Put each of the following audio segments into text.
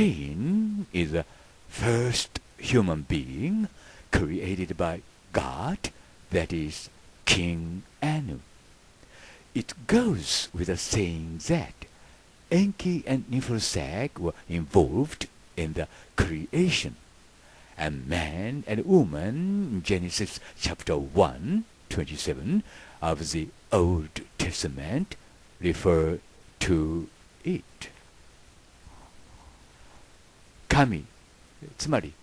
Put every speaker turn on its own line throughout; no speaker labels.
Cain is the first human being created by God, that is, King Anu. It goes with the saying that Enki and Niflsag were involved in the creation. And man and woman, Genesis chapter 1, 27 of the Old Testament, refer to it. 神、つまり、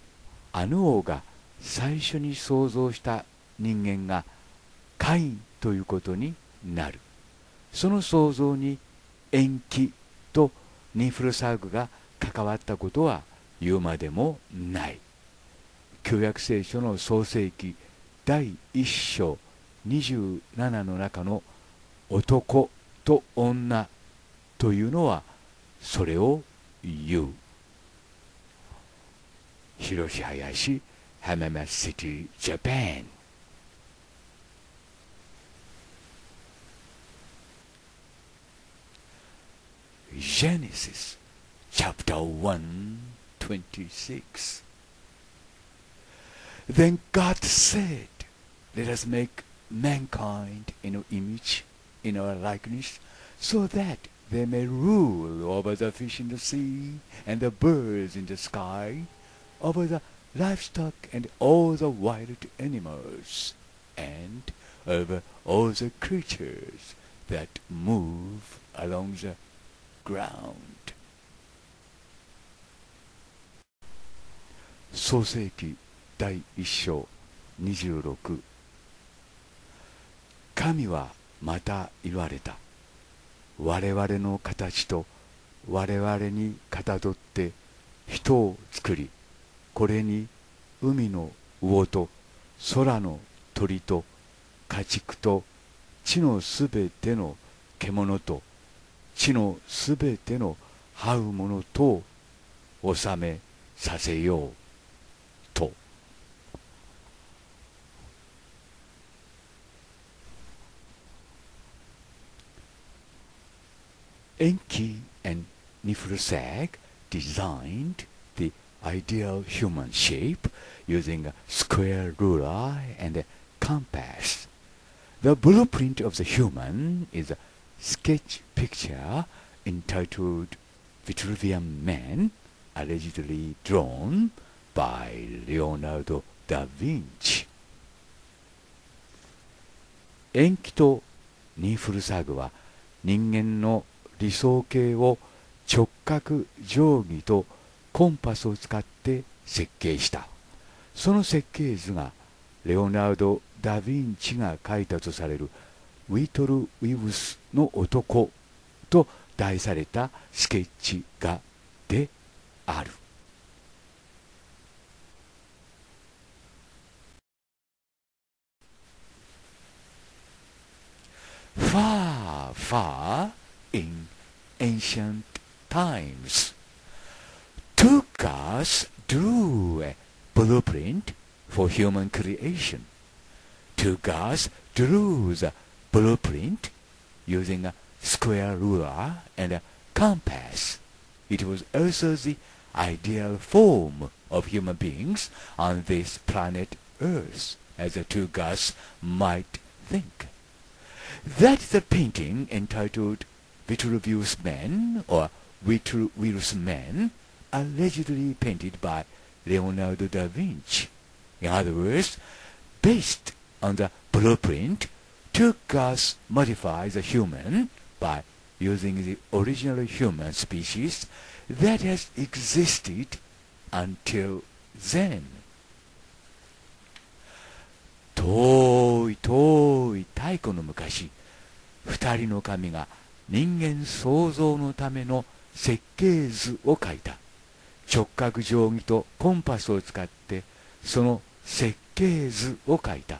あの王が最初に創造した人間がカインということになる。その創造に延期とニフルサーグが関わったことは言うまでもない。旧約聖書の創世記第1章27の中の男と女というのはそれを言う。Hiroshi Hayashi, Hamamatsu City, Japan. Genesis chapter 126. Then God said, Let us make mankind in our image, in our likeness, so that they may rule over the fish in the sea and the birds in the sky over the livestock and all the wild animals, and over all the creatures that move along the ground. 創世記第一章26神はまた言われた我々の形と我々にかたどって人を作りこれに海の魚と空の鳥と家畜と地のすべての獣と地のすべての這うものとを収めさせようと。Enki and Niflsag designed ideal human shape using a square ruler and a compass. The blueprint of the human is a sketch picture entitled Vitruvian Man, allegedly drawn by Leonardo da Vinci. 延期とニーフルサーグは人間の理想形を直角定規とコンパスを使って設計したその設計図がレオナルド・ダ・ヴィンチが描いたとされるウィトル・ウィウスの男と題されたスケッチ画である far, far in ancient times. Gods drew a blueprint for human creation. to gods drew the blueprint using a square ruler and a compass. It was also the ideal form of human beings on this planet Earth, as the two gods might think. That is a painting entitled Vitruvius Man or Vitruvius Man, allegedly painted by Leonardo da Vinci. In other words, based on the blueprint, two gods modify the human by using the original human species that has existed until then. 遠い遠い太古の昔二人の神が人間創造のための設計図を書いた直角定規とコンパスを使ってその設計図を書いた。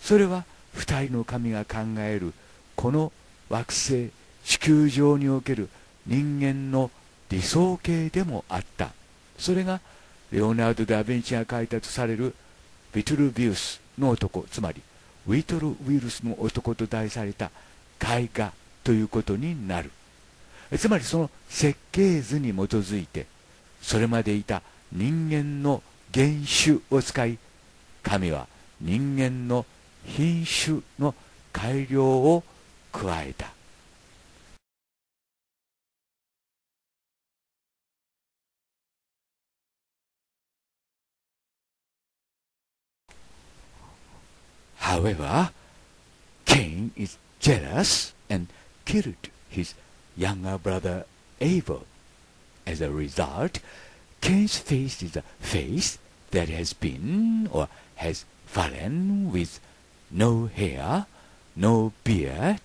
それは二人の神が考えるこの惑星地球上における人間の理想形でもあった。それがレオナルド・ダ・ヴィンチが書いたとされるビトルビウスの男つまりウィトル・ウィルスの男と題された絵画ということになる。つまりその設計図に基づいてそれまでいた人間の原種を使い神は人間の品種の改良を加えた However, Cain is jealous and killed his younger brother Abel. As a result, Cain's face is a face that has been or has fallen with no hair, no beard,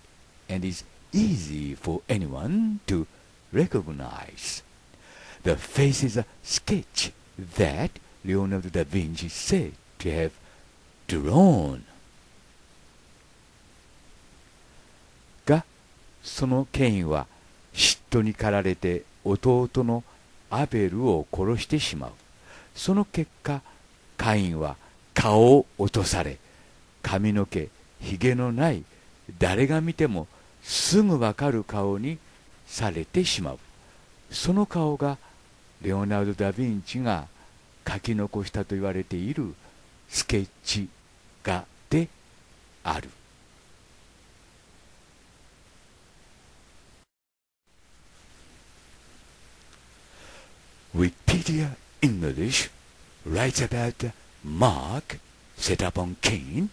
and is easy for anyone to recognize. The face is a sketch that Leonardo da Vinci said to have drawn. が、そのケインは嫉妬に駆られて 弟のアベルを殺してしまう。その結果、カインは顔を落とされ、髪の毛、ひげのない誰が見てもすぐわかる顔にされてしまう。その顔がレオナルド・ダ・ヴィンチが書き残したと言われているスケッチ画である。Wikipedia English writes about the mark set upon Cain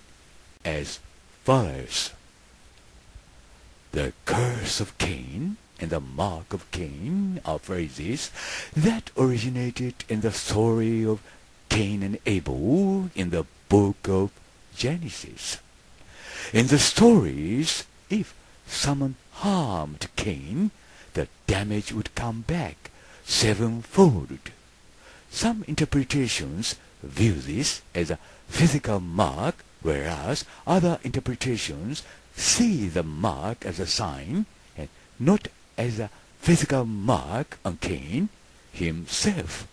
as follows. The curse of Cain and the mark of Cain are phrases that originated in the story of Cain and Abel in the book of Genesis. In the stories, if someone harmed Cain, the damage would come back sevenfold. Some interpretations view this as a physical mark, whereas other interpretations see the mark as a sign and not as a physical mark on Cain himself.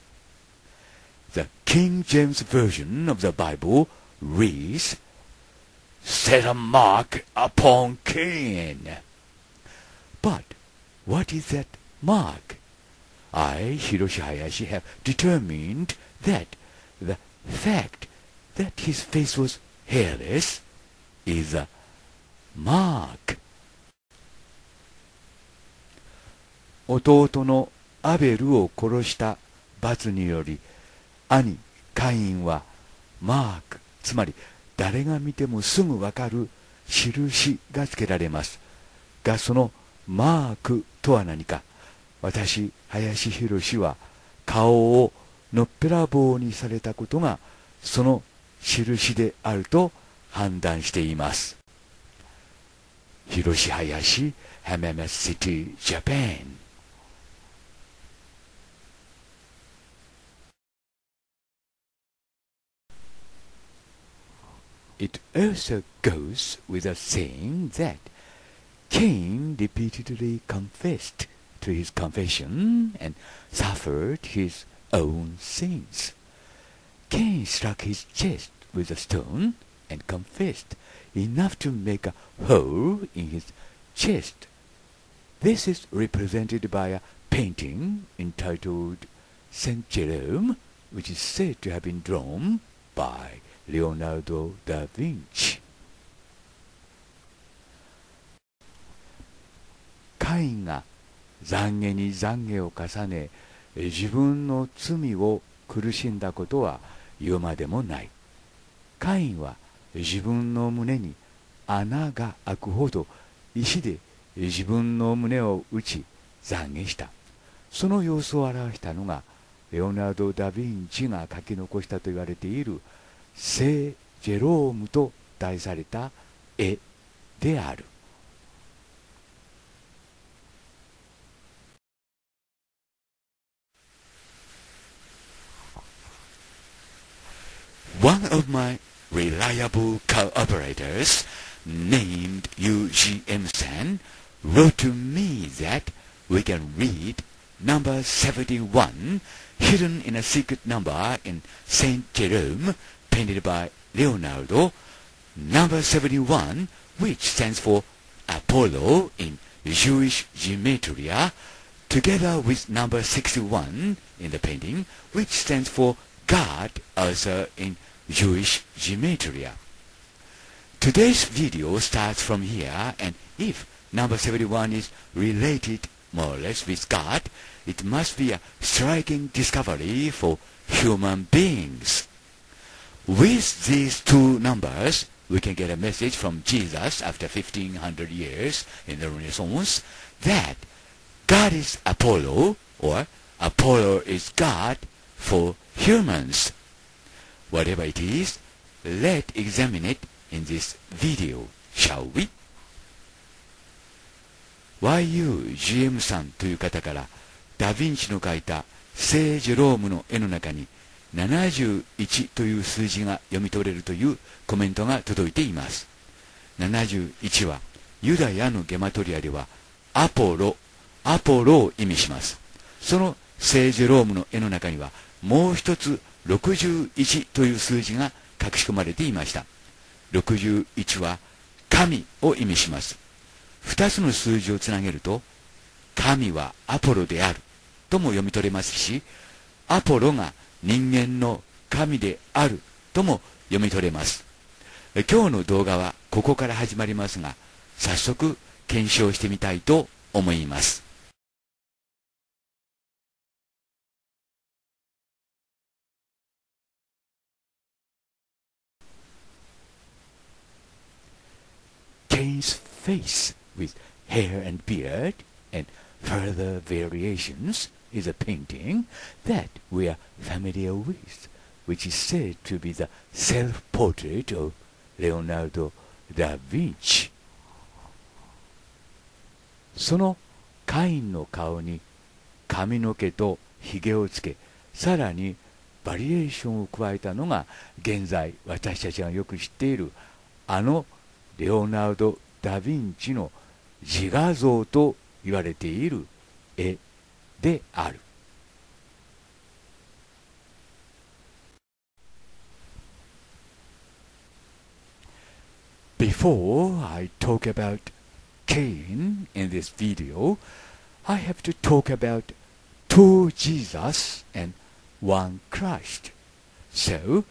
The King James Version of the Bible reads, Set a mark upon Cain. But what is that mark? I, Hiroshi Hayashi, have determined that the fact that his face was hairless is a mark. 弟のアベルを殺した罰により兄カインはマークつまり誰が見てもすぐわかる印がつけられますがそのマークとは何か私林博は顔をのっぺらぼうにされたことがその印であると判断しています広林浜松シティジャパン It also goes without saying that Cain repeatedly confessed to his confession and suffered his own sins. Cain struck his chest with a stone and confessed enough to make a hole in his chest. This is represented by a painting entitled Saint Jerome, which is said to have been drawn by Leonardo da Vinci. Cain が懺悔に懺悔を重ね自分の罪を苦しんだことは言うまでもない。カインは自分の胸に穴が開くほど石で自分の胸を打ち懺悔した。その様子を表したのがレオナルド・ダ・ヴィンチが書き残したと言われている聖ジェロームと題された絵である。One of my reliable cooperators, named UGM San, wrote to me that we can read number 71, hidden in a secret number in St. Jerome, painted by Leonardo, number 71, which stands for Apollo in Jewish gematria, together with number 61 in the painting, which stands for God also in Jewish gematria. Today's video starts from here, and if number 71 is related more or less with God, it must be a striking discovery for human beings. With these two numbers, we can get a message from Jesus after 1500 years in the Renaissance that God is Apollo, or Apollo is God for humans. Whatever it is, let's examine it in this video, shall we? YUGM さんという方からダ・ヴィンチの書いた聖ジロームの絵の中に71という数字が読み取れるというコメントが届いています71はユダヤのゲマトリアではアポロアポロを意味しますその聖ジロームの絵の中にはもう一つ61という数字が隠し込まれていました。61は神を意味します。二つの数字をつなげると神はアポロである。とも読み取れますしアポロが人間の神である。とも読み取れます。今日の動画はここから始まりますが早速検証してみたいと思います。Cain's face with hair and beard and further variations is a painting that we are familiar with, which is said to be the self-portrait of Leonardo da Vinci. そのカインの顔に髪の毛とひげをつけ、さらにバリエーションを加えたのが現在私たちがよく知っているあのレオナルド・ダ・ヴィンチの自画像と言われている絵である。Before I talk about Cain in this video, I have to talk about two Jesus and one Christ. So,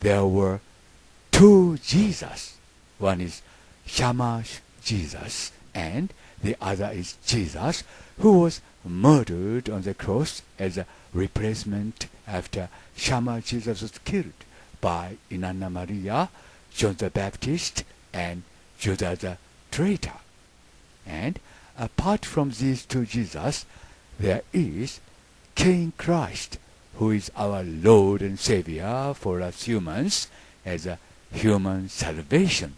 there were two Jesus. One is Shamash Jesus, and the other is Jesus, who was murdered on the cross as a replacement after Shama Jesus was killed by Inanna Maria, John the Baptist, and Judas the traitor. And apart from these two Jesus, there is King Christ, who is our Lord and Savior for us humans as a human salvation.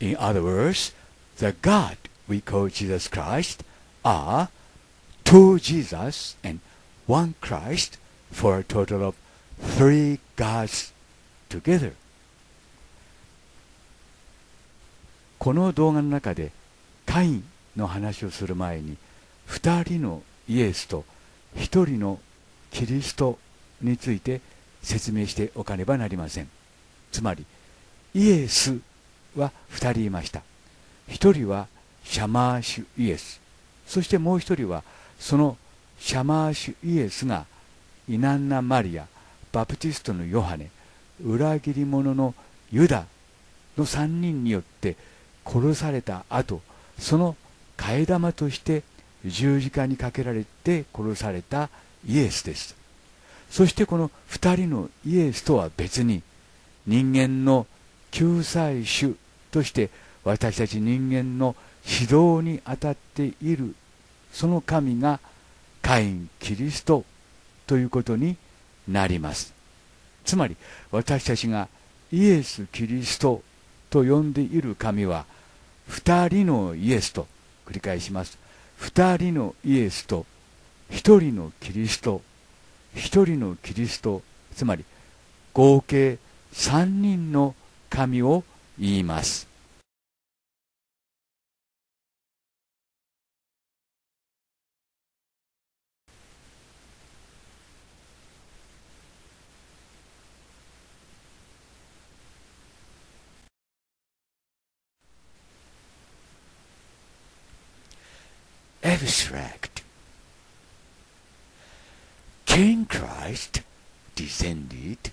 In other words, the God we call Jesus Christ are two Jesus and one Christ for a total of three gods together. この動画の中でカインの話をする前に2人のイエスと1人のキリストについて説明しておかねばなりませんつまりイエスは2人いました。1人はシャマーシュイエス。そしてもう1人はそのシャマーシュイエスがイナンナ・マリアバプティストのヨハネ裏切り者のユダの3人によって殺された後その替え玉として十字架にかけられて殺されたイエスです。そしてこの2人のイエスとは別に人間の救済主として私たち人間の指導に当たっているその神がカイン・キリストということになります。つまり私たちがイエス・キリストと呼んでいる神は2人のイエスと繰り返します。2人のイエスと1人のキリスト。1人のキリスト。つまり合計3人の神を言います abstract King Christ descended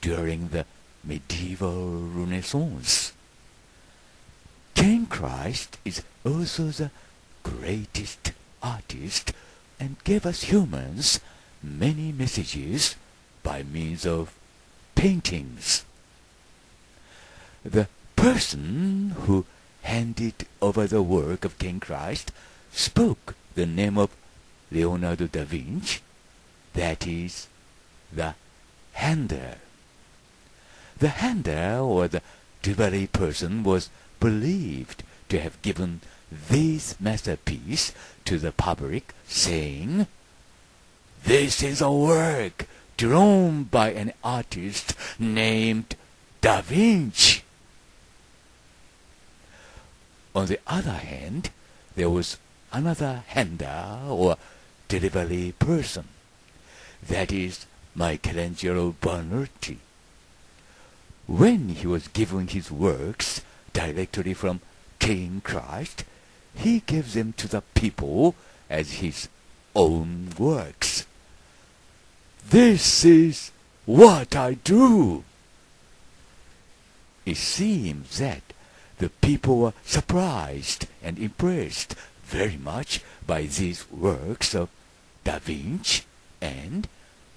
during the medieval Renaissance. King Christ is also the greatest artist and gave us humans many messages by means of paintings. The person who handed over the work of King Christ spoke the name of Leonardo da Vinci, that is, the hander. The hander, or the delivery person, was believed to have given this masterpiece to the public, saying, This is a work drawn by an artist named Da Vinci. On the other hand, there was another hander or delivery person. That is Michelangelo Buonarroti. When he was given his works directly from King Christ, he gave them to the people as his own works. This is what I do. It seems that the people were surprised and impressed very much by these works of Da Vinci and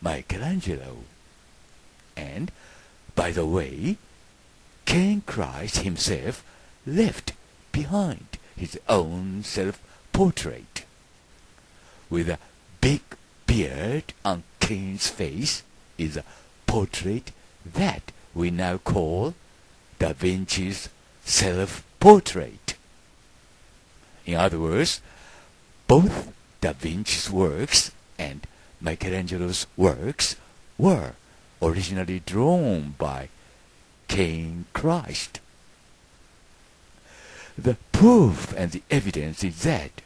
Michelangelo. And, by the way, King Christ himself left behind his own self-portrait. With a big beard on King's face is a portrait that we now call Da Vinci's self-portrait. In other words, both Da Vinci's works and Michelangelo's works were originally drawn by King Christ. The proof and the evidence is that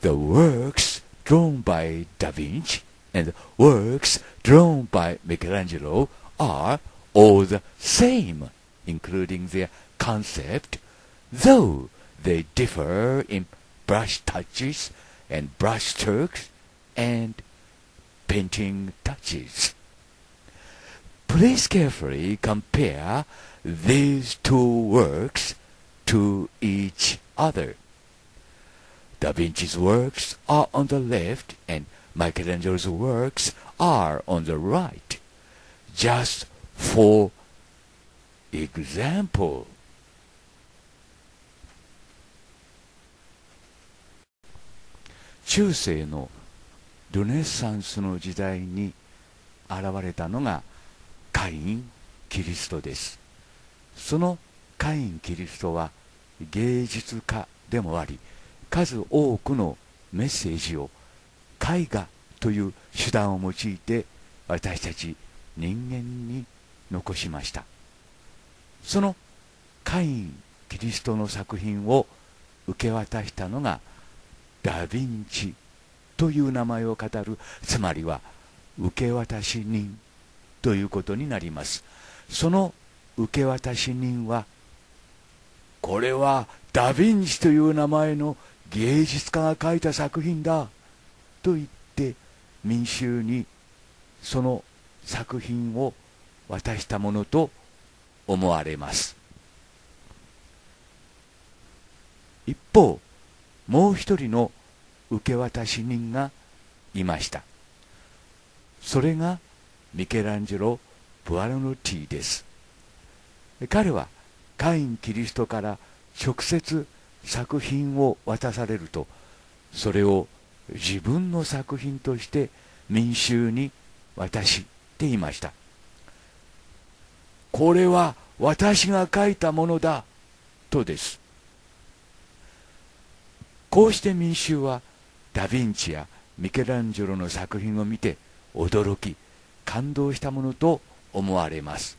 the works drawn by Da Vinci and the works drawn by Michelangelo are all the same, including their concept, though they differ in brush touches and brush strokes and painting touches. Please carefully compare these two works to each other. Da Vinci's works are on the left and Michelangelo's works are on the right. Just for example. 中世のルネサンスの時代に現れたのが カイン・キリストです。そのカイン・キリストは芸術家でもあり数多くのメッセージを絵画という手段を用いて私たち人間に残しました。そのカイン・キリストの作品を受け渡したのがダ・ヴィンチという名前を語るつまりは受け渡し人ということになります。その受け渡し人はこれはダ・ヴィンチという名前の芸術家が描いた作品だと言って民衆にその作品を渡したものと思われます。一方もう一人の受け渡し人がいました。それがミケランジェロ・ブアロノティです。彼はカイン・キリストから直接作品を渡されるとそれを自分の作品として民衆に渡していました。これは私が書いたものだとです。こうして民衆はダ・ヴィンチやミケランジェロの作品を見て驚き感動したものと思われます。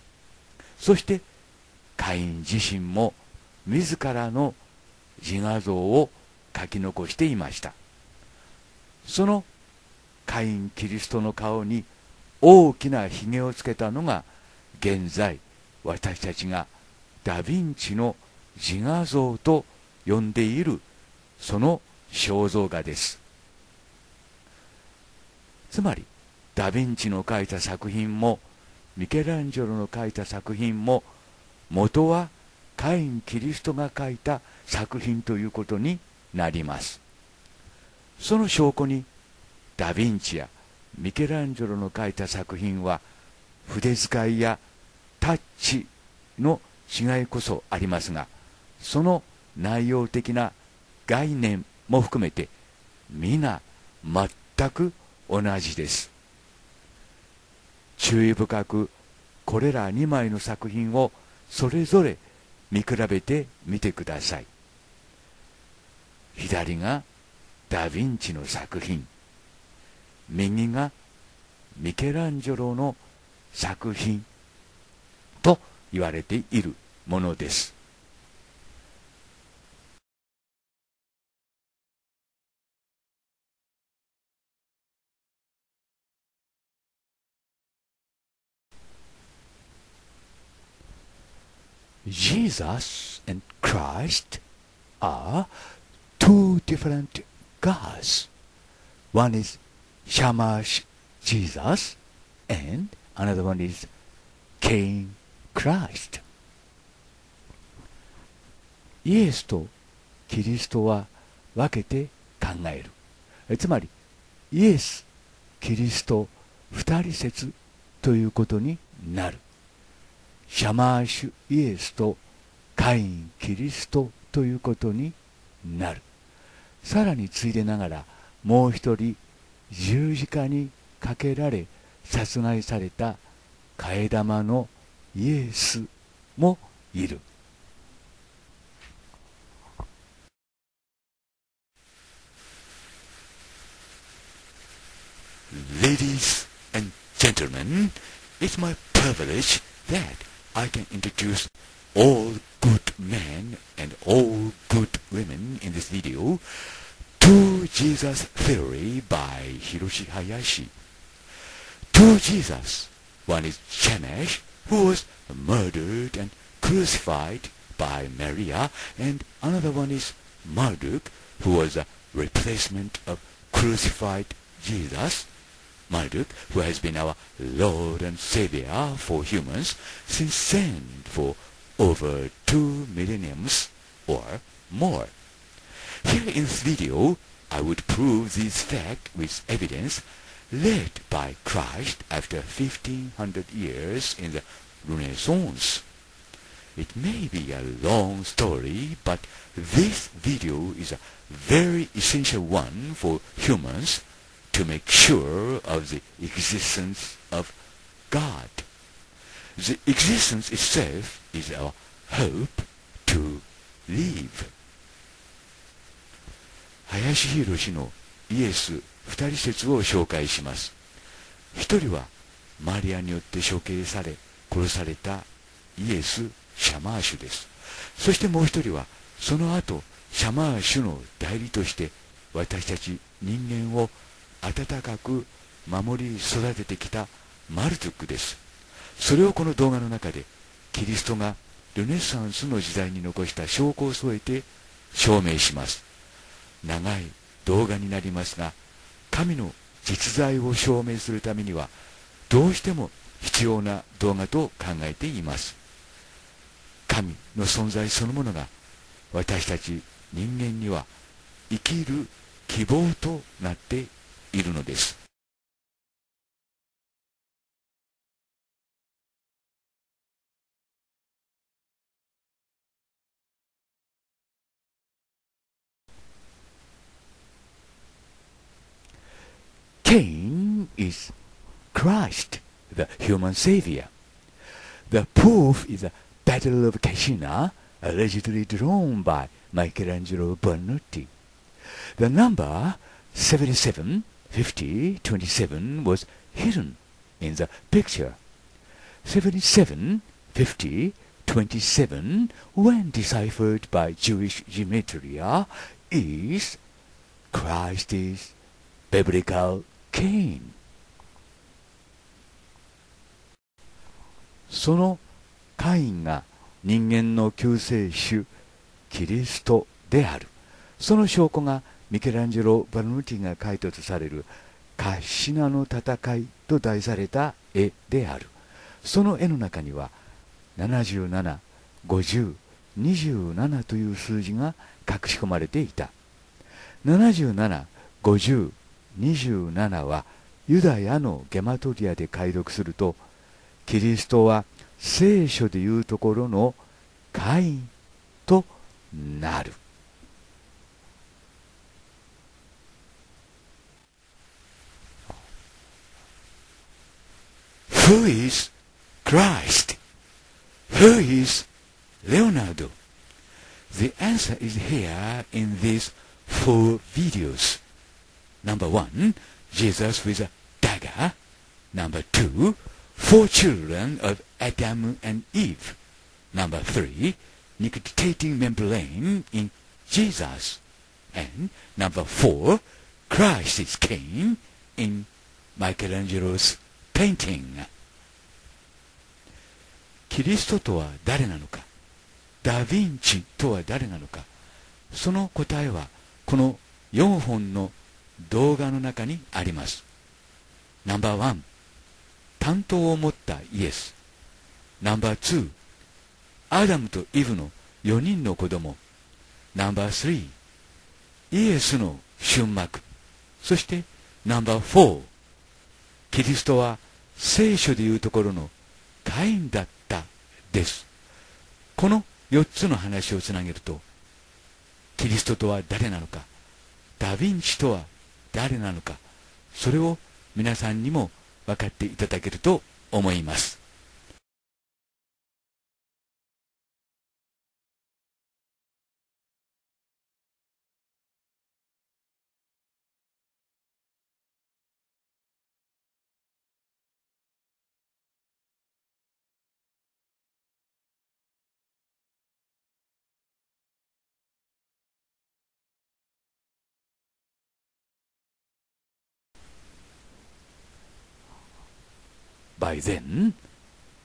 そしてカイン自身も自らの自画像を書き残していました。そのカイン・キリストの顔に大きなひげをつけたのが現在私たちがダ・ヴィンチの自画像と呼んでいるその肖像画です。つまりダ・ヴィンチの描いた作品もミケランジェロの描いた作品も元はカイン・キリストが描いた作品ということになります。その証拠にダ・ヴィンチやミケランジェロの描いた作品は筆使いやタッチの違いこそありますがその内容的な概念も含めて皆全く同じです。注意深くこれら2枚の作品をそれぞれ見比べてみてください。左がダ・ヴィンチの作品。右がミケランジェロの作品と言われているものです。Jesus and Christ are two different gods. One is Shamash Jesus and another one is Cain Christ. イエスとキリストは分けて考える。つまり、イエス、キリスト、二人説ということになる。シャマーシュイエスとカインキリストということになる。さらについでながらもう一人十字架にかけられ殺害された替え玉のイエスもいる。Ladies and gentlemen, it's my privilege that I can introduce all good men and all good women in this video to Jesus Theory by Hiroshi Hayashi. Two Jesus. One is Shemesh, who was murdered and crucified by Maria, and another one is Marduk, who was a replacement of crucified Jesus. Marduk, who has been our Lord and Savior for humans since then for over two millenniums or more. Here in this video, I would prove this fact with evidence led by Christ after 1500 years in the Renaissance. It may be a long story, but this video is a very essential one for humans to make sure of the existence of God. The existence itself is our hope to live. 林博のイエス二人説を紹介します。一人はマリアによって処刑され殺されたイエス・シャマーシュです。そしてもう一人はその後シャマーシュの代理として私たち人間を温かく守り育ててきたマルトゥックです。それをこの動画の中でキリストがルネサンスの時代に残した証拠を添えて証明します。長い動画になりますが神の実在を証明するためにはどうしても必要な動画と考えています。神の存在そのものが私たち人間には生きる希望となっているのです。Cain is Christ, the human savior. The proof is the Battle of Cascina, allegedly drawn by Michelangelo Buonarroti. The number 77 50, 27 was hidden in the picture. 77, 50, 27, when deciphered by Jewish gematria, is Christ is biblical Cain. そのカインが人間の救世主キリストであるその証拠が ミケランジェロ・バルヌティが書いたとされるカッシナの戦いと題された絵である。その絵の中には77、50、27という数字が隠し込まれていた。77、50、27はユダヤのゲマトリアで解読するとキリストは聖書でいうところのカインとなる。Who is Christ? Who is Leonardo? The answer is here in these four videos. Number one, Jesus with a dagger. Number two, four children of Adam and Eve. Number three, nictitating membrane in Jesus. And number four, Christ is king in Michelangelo's painting. キリストとは誰なのか？ダ・ヴィンチとは誰なのか？その答えはこの4本の動画の中にあります。ナンバーワン担当を持ったイエス。ナンバーツーアダムとイブの4人の子供。ナンバースリーイエスの瞬幕。そしてナンバーフォーキリストは聖書でいうところのカインだったです。この4つの話をつなげるとキリストとは誰なのかダ・ヴィンチとは誰なのかそれを皆さんにも分かっていただけると思います。By then,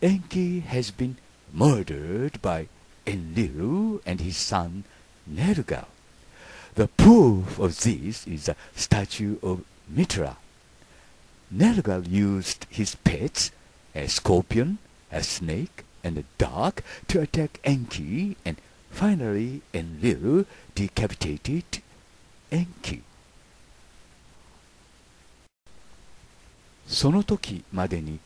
Enki has been murdered by Enlil and his son Nergal. The proof of this is the statue of Mitra. Nergal used his pets, a scorpion, a snake, and a dog, to attack Enki, and finally Enlil decapitated Enki. その時までに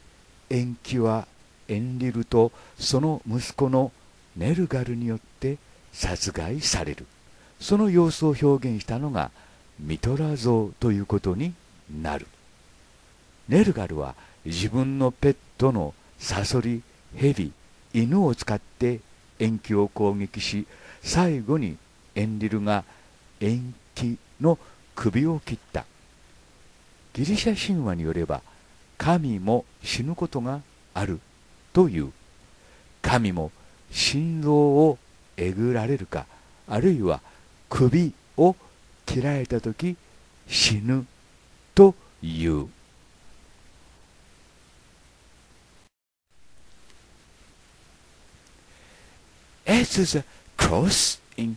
延期はエンリルとその息子のネルガルによって殺害される。その様子を表現したのがミトラ像ということになる。ネルガルは自分のペットのサソリヘビ犬を使って延期を攻撃し最後にエンリルが延期の首を切った。ギリシャ神話によれば神も死ぬことがあるという神も心臓をえぐられるかあるいは首を切られた時死ぬという As is a cross in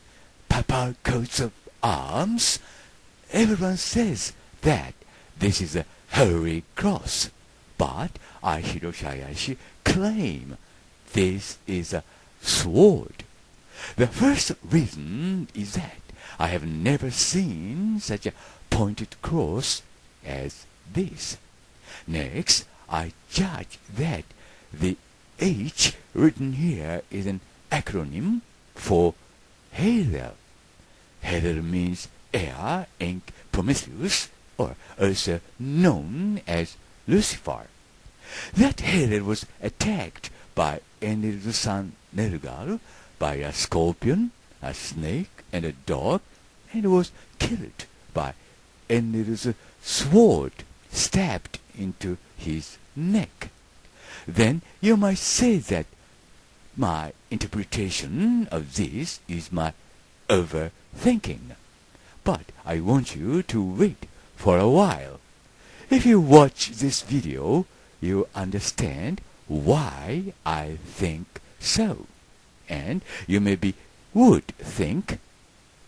Papa coats of arms, everyone says that this is a holy cross. But I, Hiroshi claim this is a sword. The first reason is that I have never seen such a pointed cross as this. Next, I judge that the H written here is an acronym for Halo. Halo means air, ink, Prometheus, or also known as Lucifer. That Herod was attacked by Enlil's son Nergal, by a scorpion, a snake, and a dog, and was killed by Enlil's sword stabbed into his neck. Then you might say that my interpretation of this is my overthinking. But I want you to wait for a while. If you watch this video, you understand why I think so. And you maybe would think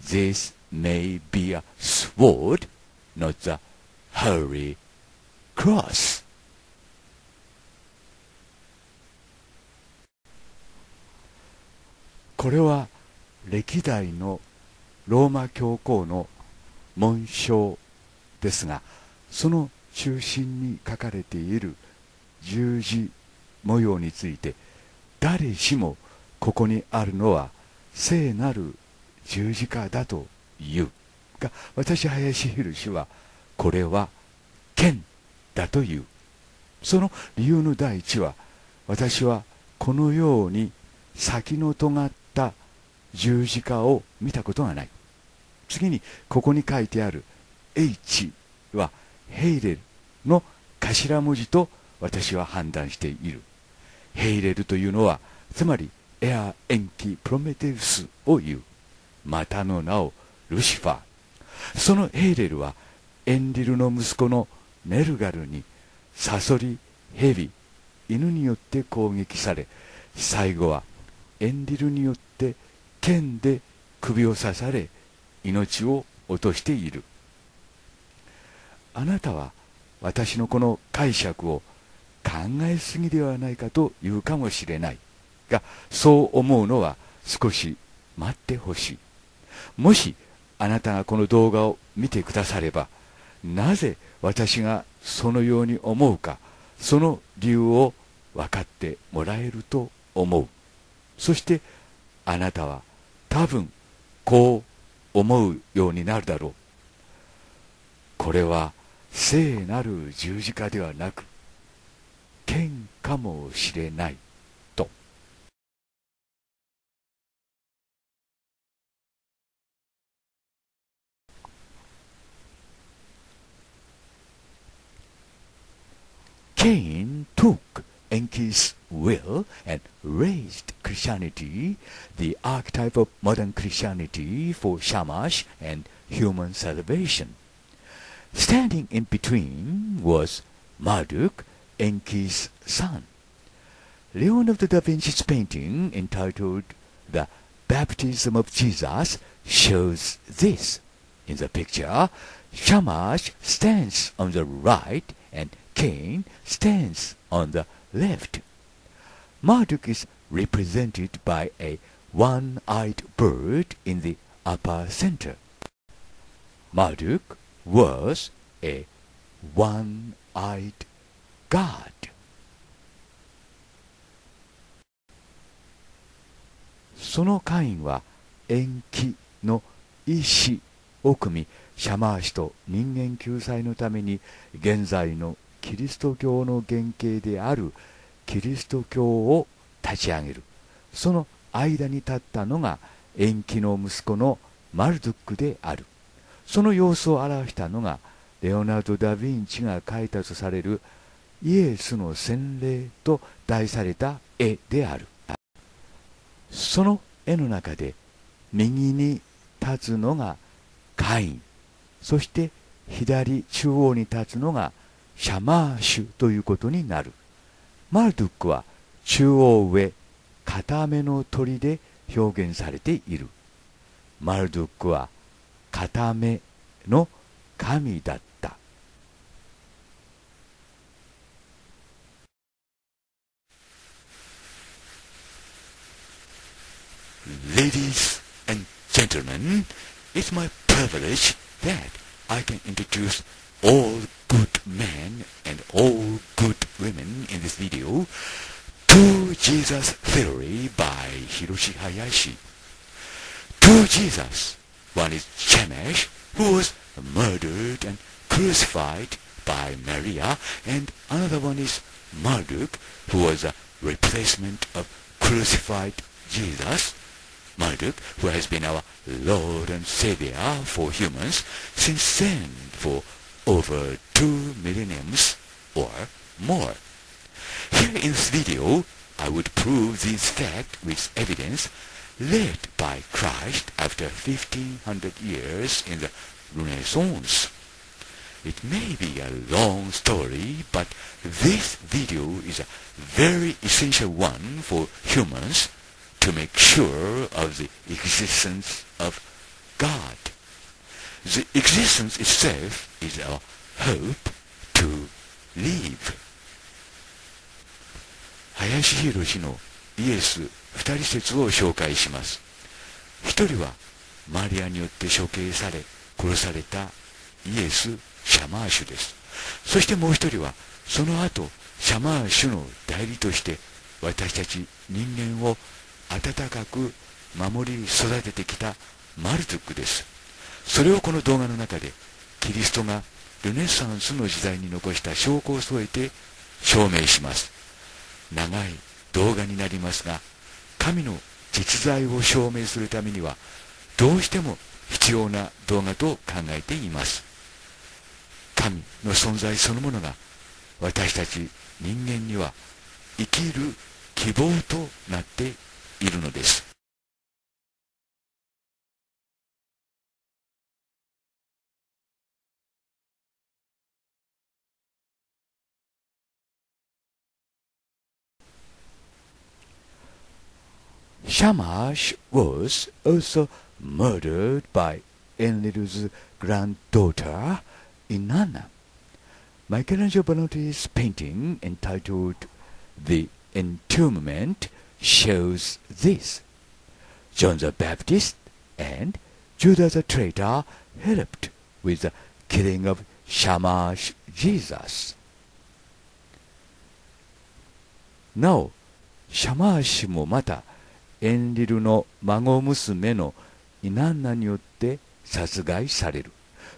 this may be a sword, not the Holy cross. これは歴代のローマ教皇の紋章ですがその 中心に書かれている十字模様について誰しもここにあるのは聖なる十字架だという。が私林博氏はこれは剣だという。その理由の第一は私はこのように先の尖った十字架を見たことがない。次にここに書いてある H はヘイレル。の頭文字と私は判断している。ヘイレルというのはつまりエア延期プロメテウスを言う。またの名をルシファー。そのヘイレルはエンリルの息子のネルガルにサソリ蛇犬によって攻撃され最後はエンリルによって剣で首を刺され命を落としている。あなたは私のこの解釈を考えすぎではないかと言うかもしれない。がそう思うのは少し待ってほしい。もしあなたがこの動画を見てくださればなぜ私がそのように思うかその理由を分かってもらえると思う。そしてあなたは多分こう思うようになるだろう。これは聖なる十字架ではなく剣かもしれないとケイン took Enki's will and raised Christianity, the archetype of modern Christianity for Shamash and human salvation. Standing in between was Marduk, Enki's son. Leonardo da Vinci's painting entitled The Baptism of Jesus shows this. In the picture, Shamash stands on the right and Cain stands on the left. Marduk is represented by a one-eyed bird in the upper center. Marduk was a one-eyed God. その会員は延期の意志を組みシャマー氏と人間救済のために現在のキリスト教の原型であるキリスト教を立ち上げるその間に立ったのが延期の息子のマルドゥックであるその様子を表したのがレオナルド・ダ・ヴィンチが描いたとされるイエスの洗礼と題された絵である。その絵の中で右に立つのがカイン。そして左中央に立つのがシャマーシュということになる。マルドゥックは中央上片目の鳥で表現されている。マルドゥックは片目の神だった Ladies and gentlemen, it's my privilege that I can introduce all good men and all good women in this video to Jesus Theory by Hiroshi Hayashi. Two Jesus. one is Shemesh, who was murdered and crucified by Maria, and another one is Marduk, who was a replacement of crucified Jesus. Marduk, who has been our Lord and Savior for humans since then for over two millenniums or more. Here in this video, I would prove this fact with evidence led by Christ after 1500 years in the Renaissance. It may be a long story, but this video is a very essential one for humans to make sure of the existence of God. The existence itself is our hope to live 林博のイエス 二人説を紹介します。一人はマリアによって処刑され殺されたイエス・シャマーシュです。そしてもう一人はその後シャマーシュの代理として私たち人間を温かく守り育ててきたマルトゥックです。それをこの動画の中でキリストがルネサンスの時代に残した証拠を添えて証明します。長い動画になりますが神の実在を証明するためにはどうしても必要な動画と考えています。神の存在そのものが私たち人間には生きる希望となっているのです。Shamash was also murdered by Enlil's granddaughter, Inanna. Michelangelo Bonotti's painting entitled The Entombment shows this. John the Baptist and Judas the traitor helped with the killing of Shamash Jesus. なお、シャマー氏もまた エンリルの孫娘のイナンナによって殺害される。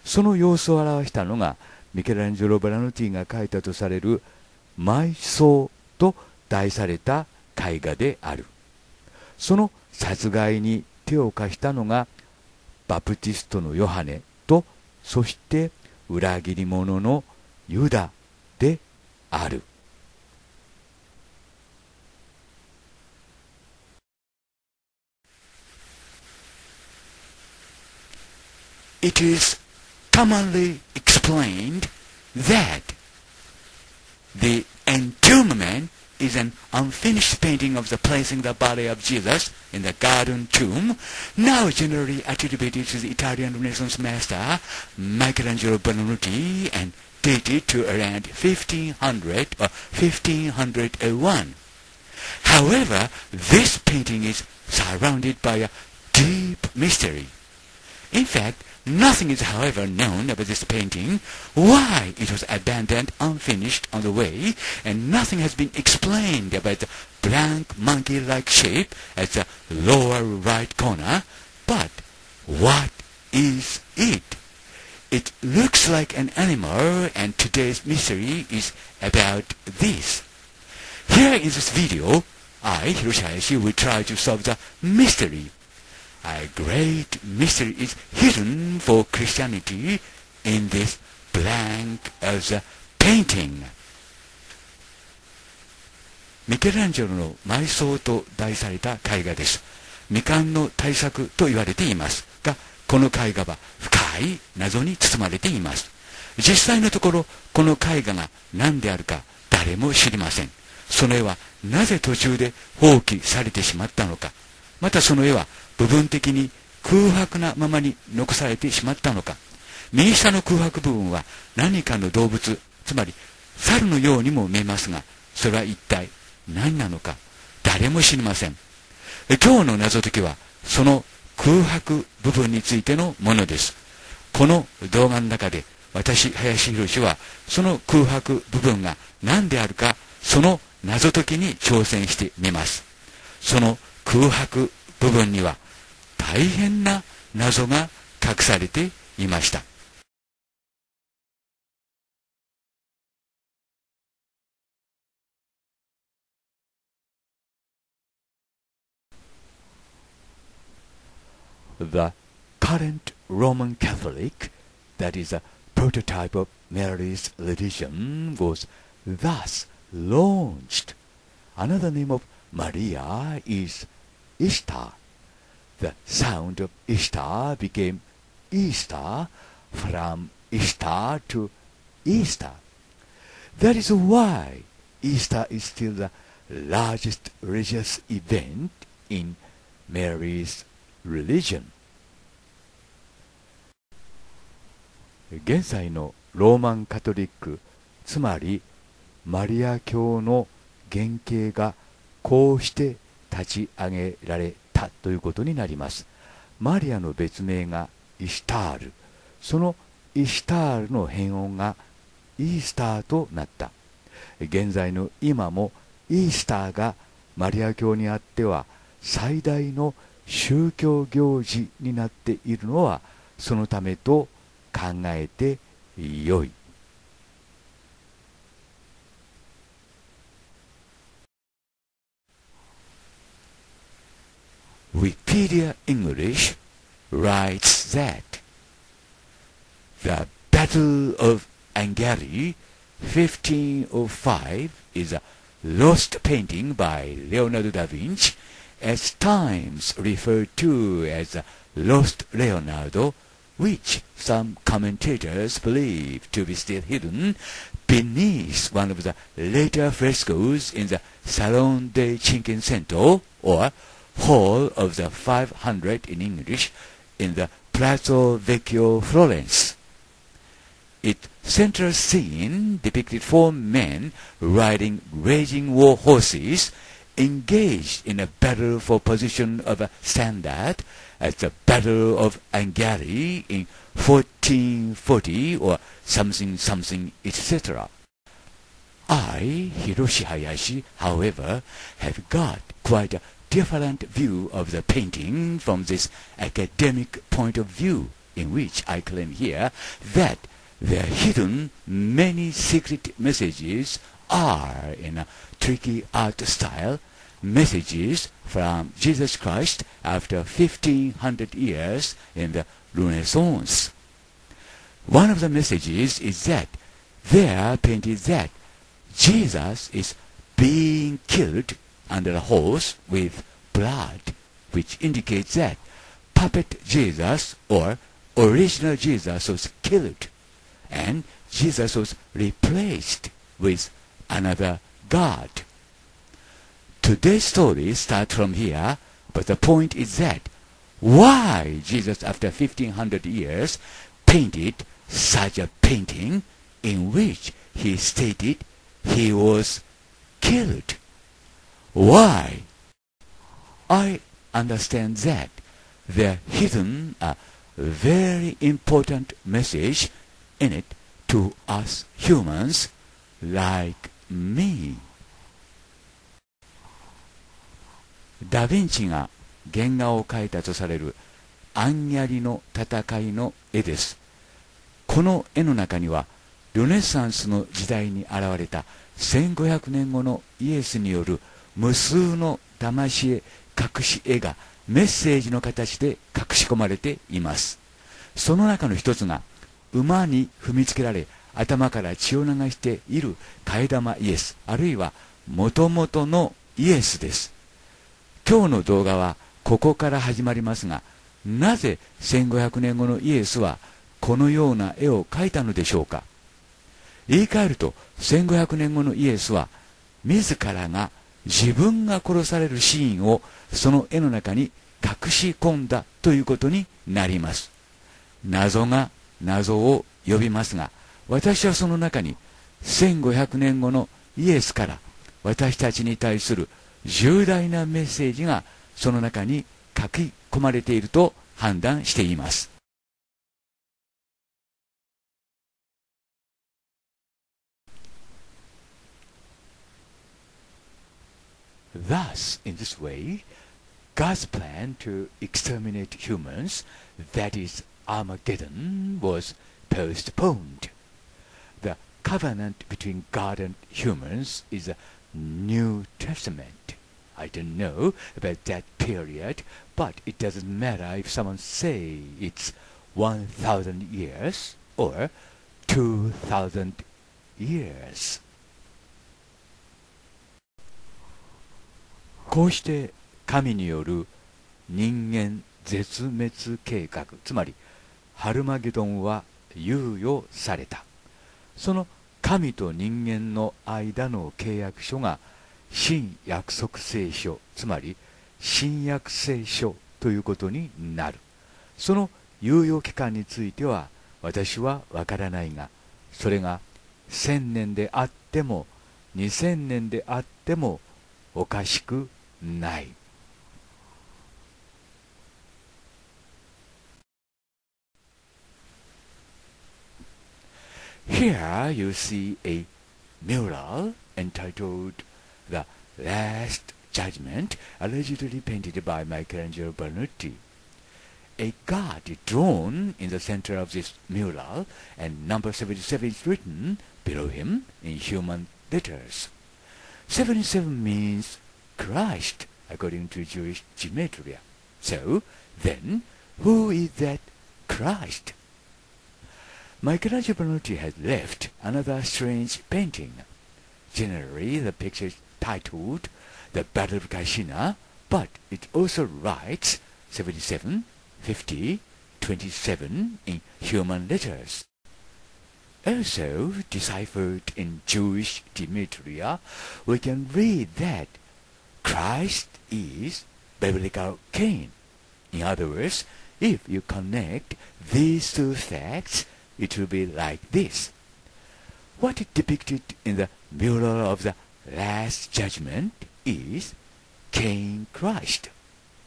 その様子を表したのがミケランジェロ・ブラノティが描いたとされる「埋葬」と題された絵画である。その殺害に手を貸したのがバプティストのヨハネとそして裏切り者のユダである。It is commonly explained that the entombment is an unfinished painting of the placing the body of Jesus in the garden tomb, now generally attributed to the Italian Renaissance master Michelangelo Buonarroti and dated to around 1500 or uh, 1501. However, this painting is surrounded by a deep mystery. In fact, Nothing is, however, known about this painting, why it was abandoned unfinished on the way, and nothing has been explained about the blank monkey-like shape at the lower right corner. But what is it? It looks like an animal, and today's mystery is about this. Here in this video, I, Hiroshi Hayashi, will try to solve the mystery a great mystery is hidden for Christianity in this blank as a painting. ミケランジェロの埋葬と題された絵画です。未完の大作と言われていますが、この絵画は深い謎に包まれています。実際のところ、この絵画が何であるか誰も知りません。その絵はなぜ途中で放棄されてしまったのか。またその絵は部分的に空白なままに残されてしまったのか。右下の空白部分は何かの動物つまり猿のようにも見えますがそれは一体何なのか。誰も知りません。今日の謎解きはその空白部分についてのものです。この動画の中で私林博はその空白部分が何であるかその謎解きに挑戦してみます。その空白部分には大変な謎が隠されていました。The current Roman Catholic, that is a prototype of Mary's religion, was thus launched. Another name of Maria is Ishtar. The sound of Ishtar became Easter from Ishtar to Easter. That is why Easter is still the largest religious event in Mary's religion. 現在のローマンカトリックつまりマリア教の原型がこうして立ち上げられたということになります。マリアの別名がイシュタール。そのイシュタールの変音がイースターとなった。現在の今もイースターがマリア教にあっては最大の宗教行事になっているのはそのためと考えてよい。Wikipedia English writes that the Battle of Angari 1505 is a lost painting by Leonardo da Vinci, at times referred to as Lost Leonardo, which some commentators believe to be still hidden beneath one of the later frescoes in the Salon de Cinquecento, or Hall of the 500 in English, in the Palazzo Vecchio, Florence. Its central scene depicted four men riding raging war horses engaged in a battle for position of a standard at the Battle of Angari in 1440 or something something etc. I, Hiroshi Hayashi, however, have got quite a different view of the painting from this academic point of view in which I claim here that are hidden many secret messages are in a tricky art style, messages from Jesus Christ after 1500 years in the Renaissance. One of the messages is that there painted that Jesus is being killed under a horse with blood, which indicates that puppet Jesus or original Jesus was killed and Jesus was replaced with another God. Today's story starts from here, but the point is that why Jesus, after 1500 years, painted such a painting in which he stated he was killed. Why? I understand that there hidden a very important message in it to us humans like me. ダ・ヴィンチが原画を描いたとされるアンニャリの戦いの絵です。この絵の中にはルネサンスの時代に現れた1500年後のイエスによる無数の騙し絵隠し絵がメッセージの形で隠し込まれています。その中の一つが馬に踏みつけられ頭から血を流している替え玉イエスあるいはもともとのイエスです。今日の動画はここから始まりますがなぜ1500年後のイエスはこのような絵を描いたのでしょうか。言い換えると1500年後のイエスは自らが自分が殺されるシーンをその絵の中に隠し込んだということになります。謎が謎を呼びますが私はその中に1500年後のイエスから私たちに対する重大なメッセージがその中に書き込まれていると判断しています。Thus, in this way, God's plan to exterminate humans, that is, Armageddon, was postponed. The covenant between God and humans is a New Testament. I don't know about that period, but it doesn't matter if someone say it's 1,000 years or 2,000 years. こうして神による人間絶滅計画。つまりハルマゲドンは猶予された。その神と人間の間の契約書が新約束聖書。つまり新約聖書ということになる。その猶予期間については私はわからないがそれが千年であっても2000年であってもおかしく Here you see a mural entitled The Last Judgment, allegedly painted by Michelangelo Bernucci. A god drawn in the center of this mural, and number 77 is written below him in human letters. 77 means Christ, according to Jewish gematria. So, then, who is that Christ? Michelangelo Bernucci has left another strange painting. Generally, the picture is titled The Battle of Cascina, but it also writes 77, 50, 27 in human letters. Also, deciphered in Jewish gematria, we can read that Christ is biblical Cain. In other words, if you connect these two facts, it will be like this. What is depicted in the mural of the Last Judgment is Cain Christ.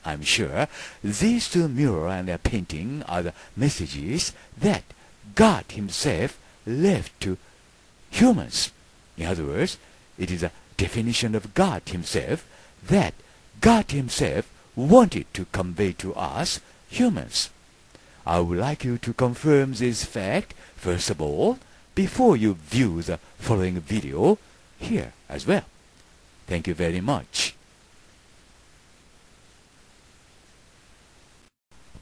I'm sure these two murals and their painting are the messages that God Himself left to humans. In other words, it is a definition of God Himself that God Himself wanted to convey to us humans. I would like you to confirm this fact, first of all, before you view the following video here as well. Thank you very much.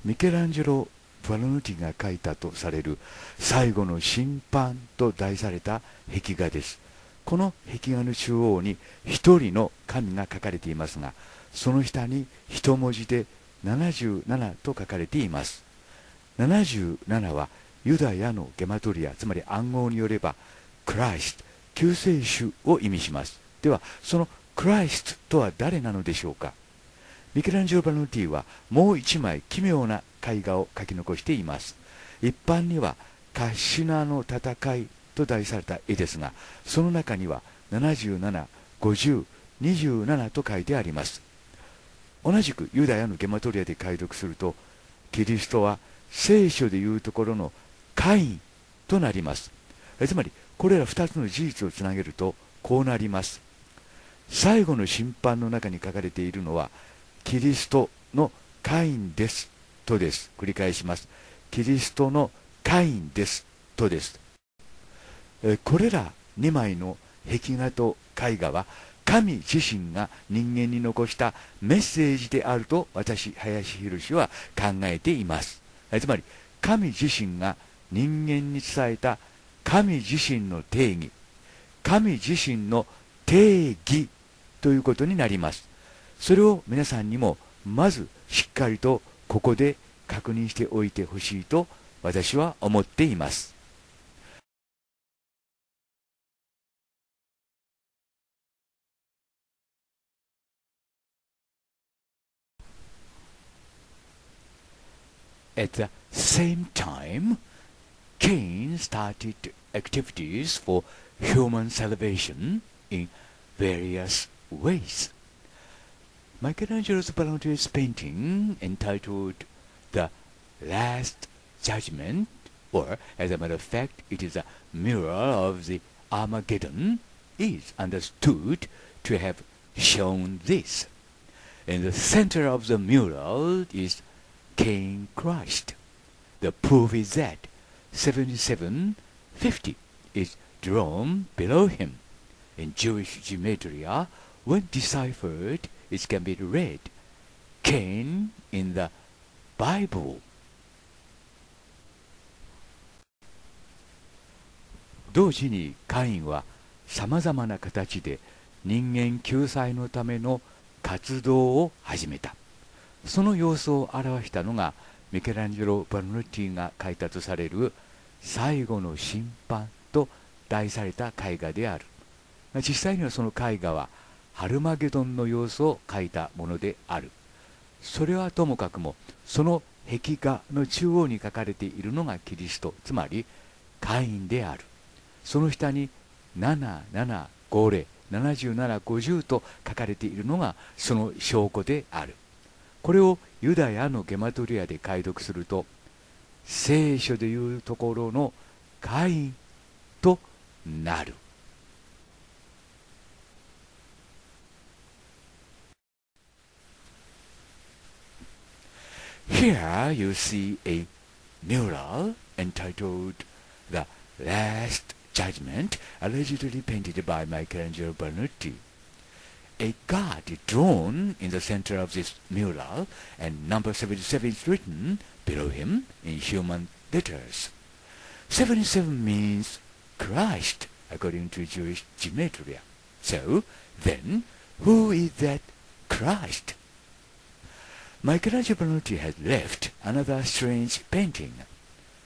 ミケランジェロ・バロヌティが描いたとされる最後の審判と題された壁画です。 この壁画の中央に一人の神が書かれていますが、その下に一文字で77と書かれています。77はユダヤのゲマトリア、つまり暗号によれば、クライスト、救世主を意味します。では、そのクライストとは誰なのでしょうか？ミケランジェロ・バノティはもう一枚奇妙な絵画を描き残しています。一般にはカッシュナの戦いと題された絵ですが、その中には77、50、27と書いてあります。同じくユダヤのゲマトリアで解読すると、キリストは聖書でいうところのカインとなります。つまり、これら2つの事実をつなげると、こうなります。最後の審判の中に書かれているのは、キリストのカインですとです。繰り返します。キリストのカインですとです。これら2枚の壁画と絵画は神自身が人間に残したメッセージであると私、林博は考えています。つまり、神自身が人間に伝えた神自身の定義、神自身の定義ということになります。それを皆さんにもまずしっかりとここで確認しておいてほしいと私は思っています。At the same time, Cain started activities for human salvation in various ways. Michelangelo's Bellotti's painting entitled The Last Judgment, or as a matter of fact, it is a mirror of the Armageddon, is understood to have shown this. In the center of the mural is King Christ. The proof is that 7750 is drawn below him. In Jewish gematria, when deciphered, it can be read Cain in the Bible. 同時にカインはさまざまな形で人間救済のための活動を始めたその様子を表したのがミケランジェロ・バルヌッティが描いたとされる「最後の審判」と題された絵画である。実際にはその絵画はハルマゲドンの様子を描いたものである。それはともかくもその壁画の中央に書かれているのがキリストつまりカインである。その下に77507750と書かれているのがその証拠である。これをユダヤのゲマトリアで解読すると聖書でいうところのカインとなる Here you see a mural entitled The Last Judgment, allegedly painted by Michelangelo Bernucci. A god drawn in the center of this mural, and number 77 is written below him in human letters. 77 means Christ, according to Jewish gematria. So, then, who is that Christ? Michelangelo Benucci has left another strange painting.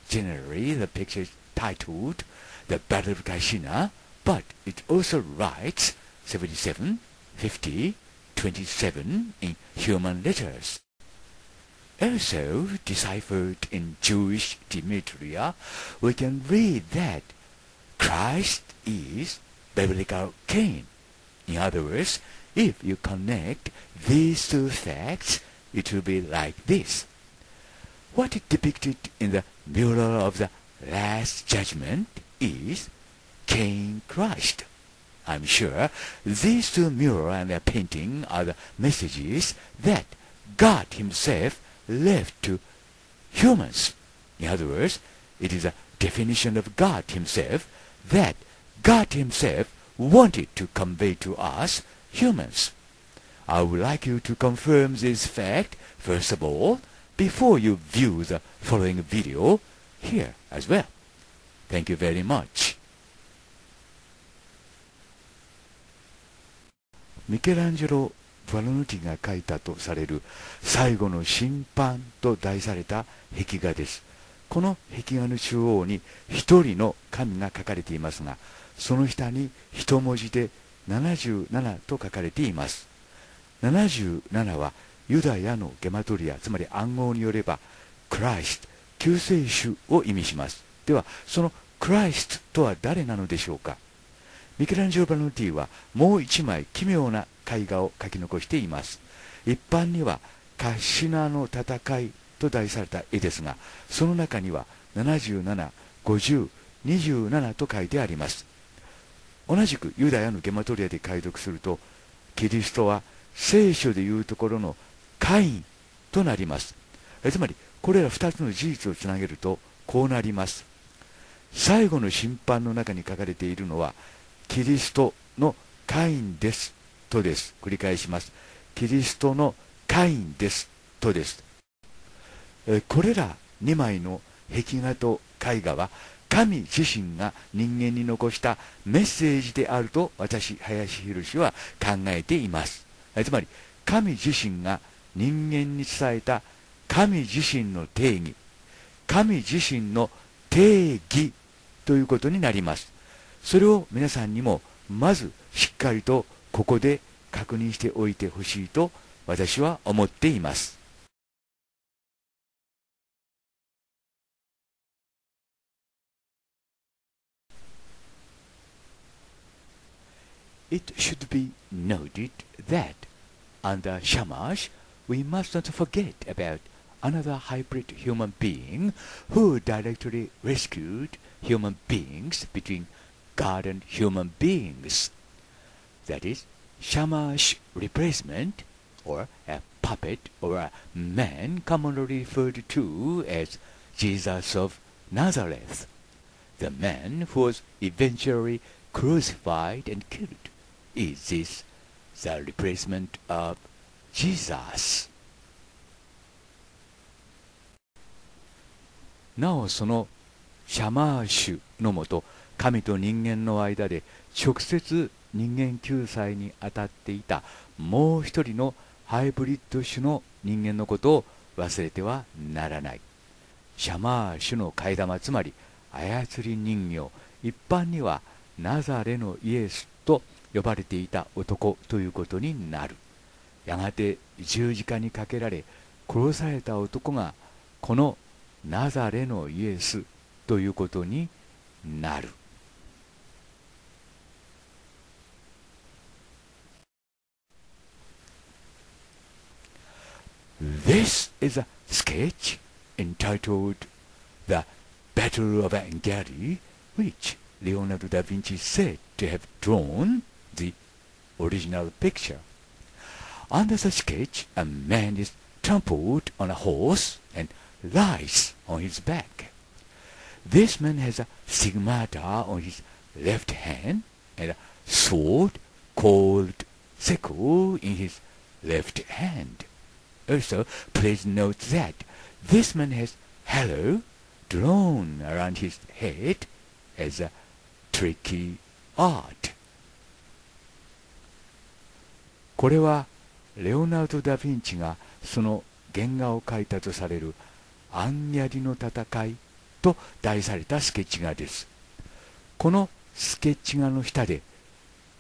Generally, the picture is titled The Battle of Kashina, but it also writes 77, 50, 27 in human letters. Also, deciphered in Jewish gematria, we can read that Christ is biblical Cain. In other words, if you connect these two facts, it will be like this. What is depicted in the mural of the Last Judgment is Cain Christ. I'm sure these two murals and their painting are the messages that God himself left to humans. In other words, it is a definition of God himself that God himself wanted to convey to us humans. I would like you to confirm this fact, first of all, before you view the following video here as well. Thank you very much. ミケランジェロ・バルヌティが描いたとされる最後の審判と題された壁画です。この壁画の中央に一人の神が書かれていますが、その下に一文字で77と書かれています。77はユダヤのゲマトリア、つまり暗号によれば、クライスト、救世主を意味します。では、そのクライストとは誰なのでしょうか？ミケランジェロ・バノティはもう一枚奇妙な絵画を描き残しています。一般には、カッシナの戦いと題された絵ですが、その中には77、50、27と書いてあります。同じくユダヤのゲマトリアで解読すると、キリストは聖書でいうところのカインとなります。つまり、これら2つの事実をつなげると、こうなります。最後の審判の中に書かれているのは、キリストのカインですとです。繰り返します。キリストのカインですとです。これら2枚の壁画と絵画は神自身が人間に残したメッセージであると私、林博は考えています。つまり、神自身が人間に伝えた神自身の定義、神自身の定義ということになります。それを皆さんにもまずしっかりとここで確認しておいてほしいと私は思っています。It should be noted that under Shamash, we must not forget about another hybrid human being who directly rescued human beings between God and human beings. That is, Shamash replacement, or a puppet or a man commonly referred to as Jesus of Nazareth, the man who was eventually crucified and killed. Is this the replacement of Jesus? なおそのシャマーシュのもと 神と人間の間で直接人間救済に当たっていたもう一人のハイブリッド種の人間のことを忘れてはならない。シャマー種の替え玉つまり操り人形一般にはナザレのイエスと呼ばれていた男ということになる。やがて十字架にかけられ殺された男がこのナザレのイエスということになる。This is a sketch entitled The Battle of Angari, which Leonardo da Vinci said to have drawn the original picture. Under the sketch, a man is trampled on a horse and lies on his back. This man has a stigmata on his left hand and a sword called sickle in his left hand. Also, please note that this man has halo drawn around his head as a tricky art. これはレオナルド・ダ・ヴィンチがその原画を描いたとされるアンニャリの戦いと題されたスケッチ画です。このスケッチ画の下で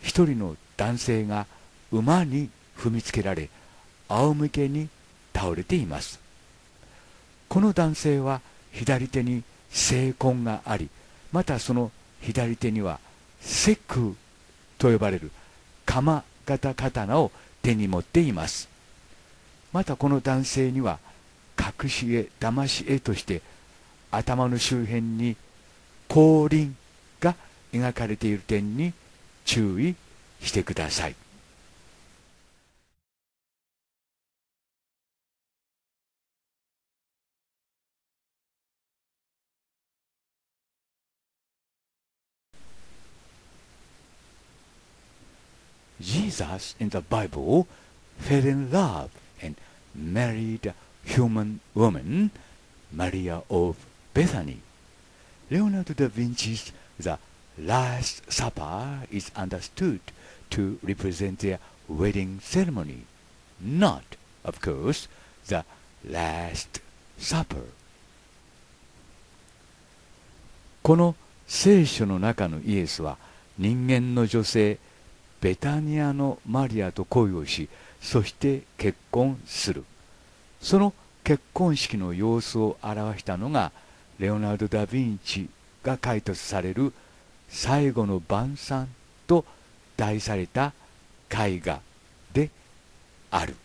一人の男性が馬に踏みつけられ仰向けに倒れています。この男性は左手に聖痕がありまたその左手にはセクと呼ばれる鎌型刀を手に持っています。またこの男性には隠し絵騙し絵として頭の周辺に降臨が描かれている点に注意してください。Jesus in the Bible fell in love and married a human woman, Maria of Bethany. Leonardo da Vinci's The Last Supper is understood to represent their wedding ceremony, not, of course, the Last Supper. この聖書の中のイエスは人間の女性ベタニアのマリアと恋をしそして結婚する。その結婚式の様子を表したのがレオナルド・ダ・ヴィンチが解説される「最後の晩餐」と題された絵画である。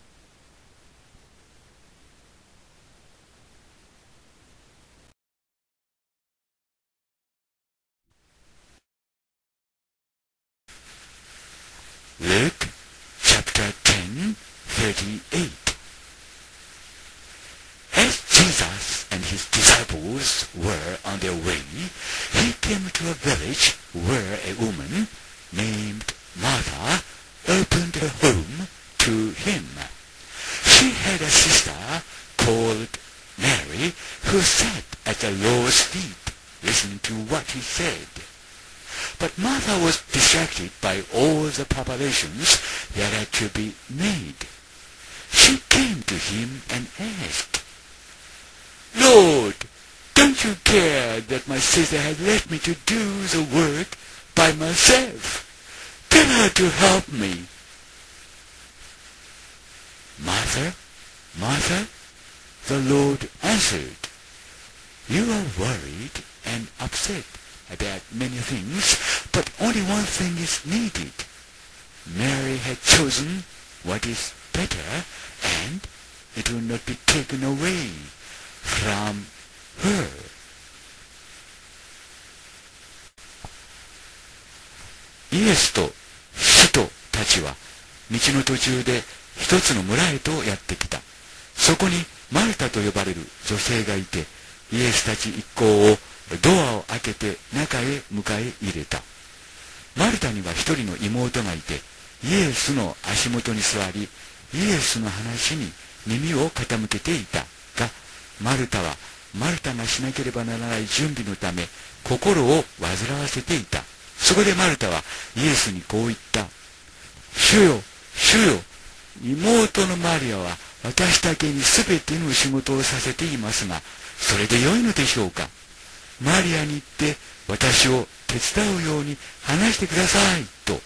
Luke chapter 10, 38. As Jesus and his disciples were on their way, he came to a village where a woman named Martha opened her home to him. She had a sister called Mary who sat at the Lord's feet listening to what he said. But Martha was distracted by all the preparations that had to be made. She came to him and asked, Lord, don't you care that my sister had left me to do the work by myself? Tell her to help me. Martha, Martha, the Lord answered, You are worried and upset about many things, but only one thing is needed. Mary had chosen what is better, and it will not be taken away from her. イエスと使徒たちは道の途中で一つの村へとやってきた。そこにマルタと呼ばれる女性がいて、イエスたち一行をドアを開けて中へ迎え入れた。マルタには一人の妹がいて、イエスの足元に座り、イエスの話に耳を傾けていた。が、マルタはマルタがしなければならない準備のため、心を煩わせていた。そこでマルタはイエスにこう言った。主よ、主よ、妹のマリアは私だけに全ての仕事をさせていますが、それでよいのでしょうか？マリアに行って私を手伝うように話してくださいと。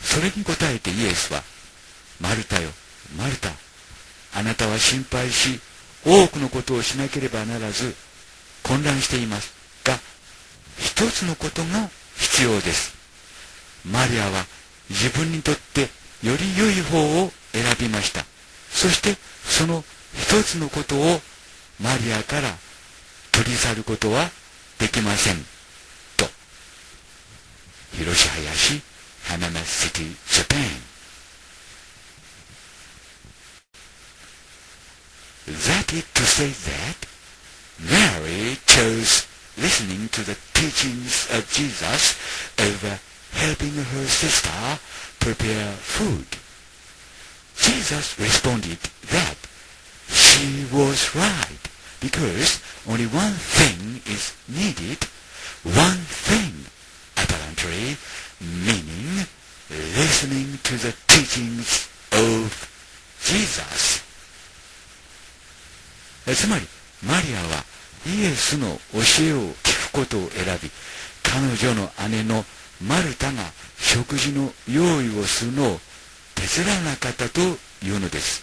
それに答えてイエスはマルタよマルタあなたは心配し多くのことをしなければならず混乱していますが一つのことが必要です。マリアは自分にとってより良い方を選びました。そしてその一つのことをマリアから取り去ることはできませんと広島林浜松シティジャパン That is to say that Mary chose listening to the teachings of Jesus over helping her sister prepare food. Jesus responded that she was right Because only one thing is needed, one thing apparently, meaning listening to the teachings of Jesus. つまり、マリアはイエスの教えを聞くことを選び、彼女の姉のマルタが食事の用意をするのを手伝わなかったというのです。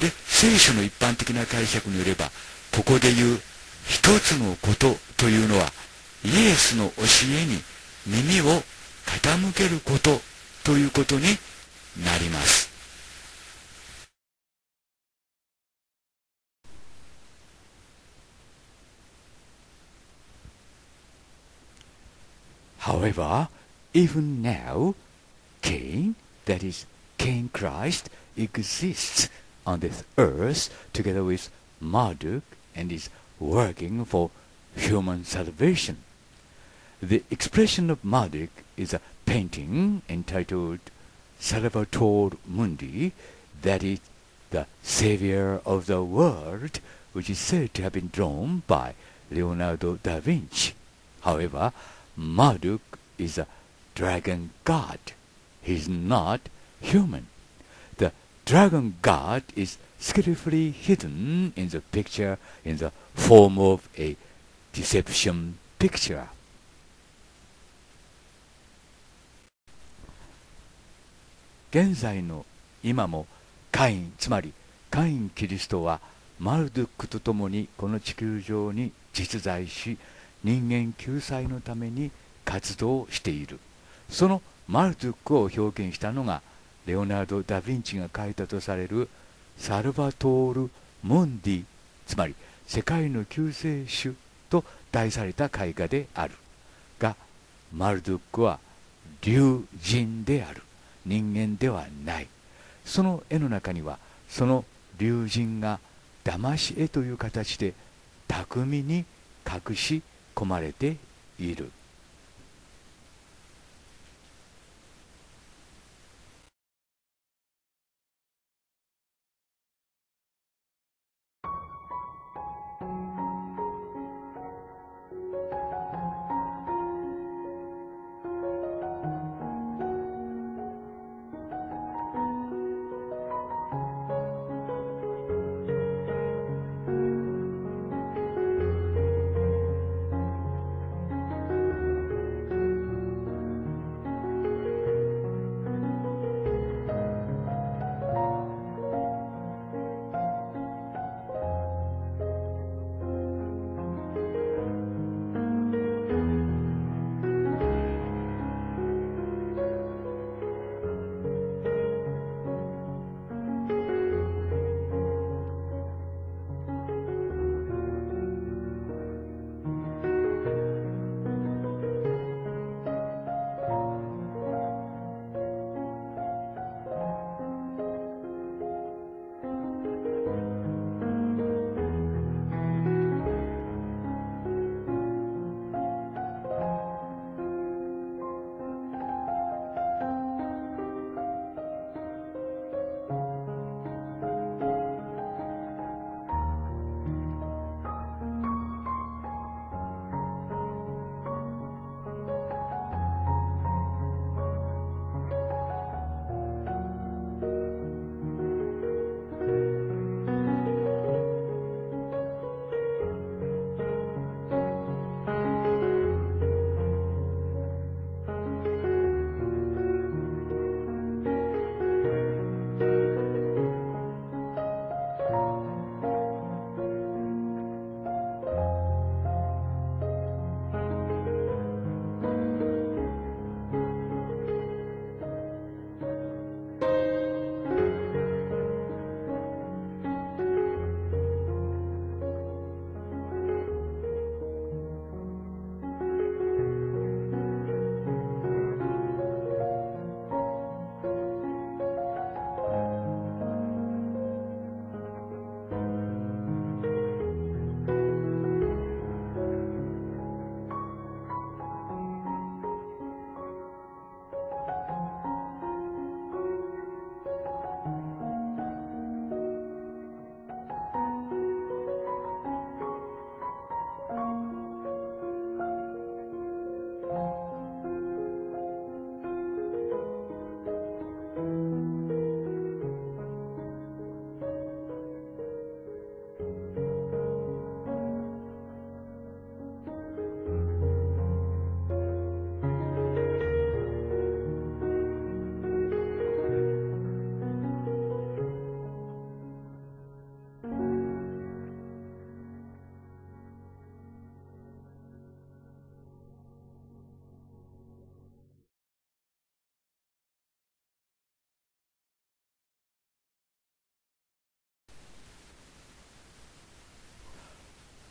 で、聖書の一般的な解釈によれば、ここで言う一つのことというのは、イエスの教えに耳を傾けることということになります。However, even now, Cain, that is, Cain Christ, exists on this earth together with Marduk and is working for human salvation. The expression of Marduk is a painting entitled Salvator Mundi, that is, the Savior of the World, which is said to have been drawn by Leonardo da Vinci. However, Marduk is a dragon god. He is not human. Dragon god is skillfully hidden in the picture in the form of a deception picture. 現在の今もカインつまりカインキリストはマルドゥックと共にこの地球上に実在し人間救済のために活動しているそのマルトゥックを表現したのがレオナルド・ダ・ヴィンチが書いたとされるサルバトール・モンディつまり世界の救世主と題された絵画であるがマルドックは竜人である。人間ではない。その絵の中にはその竜人が騙し絵という形で巧みに隠し込まれている。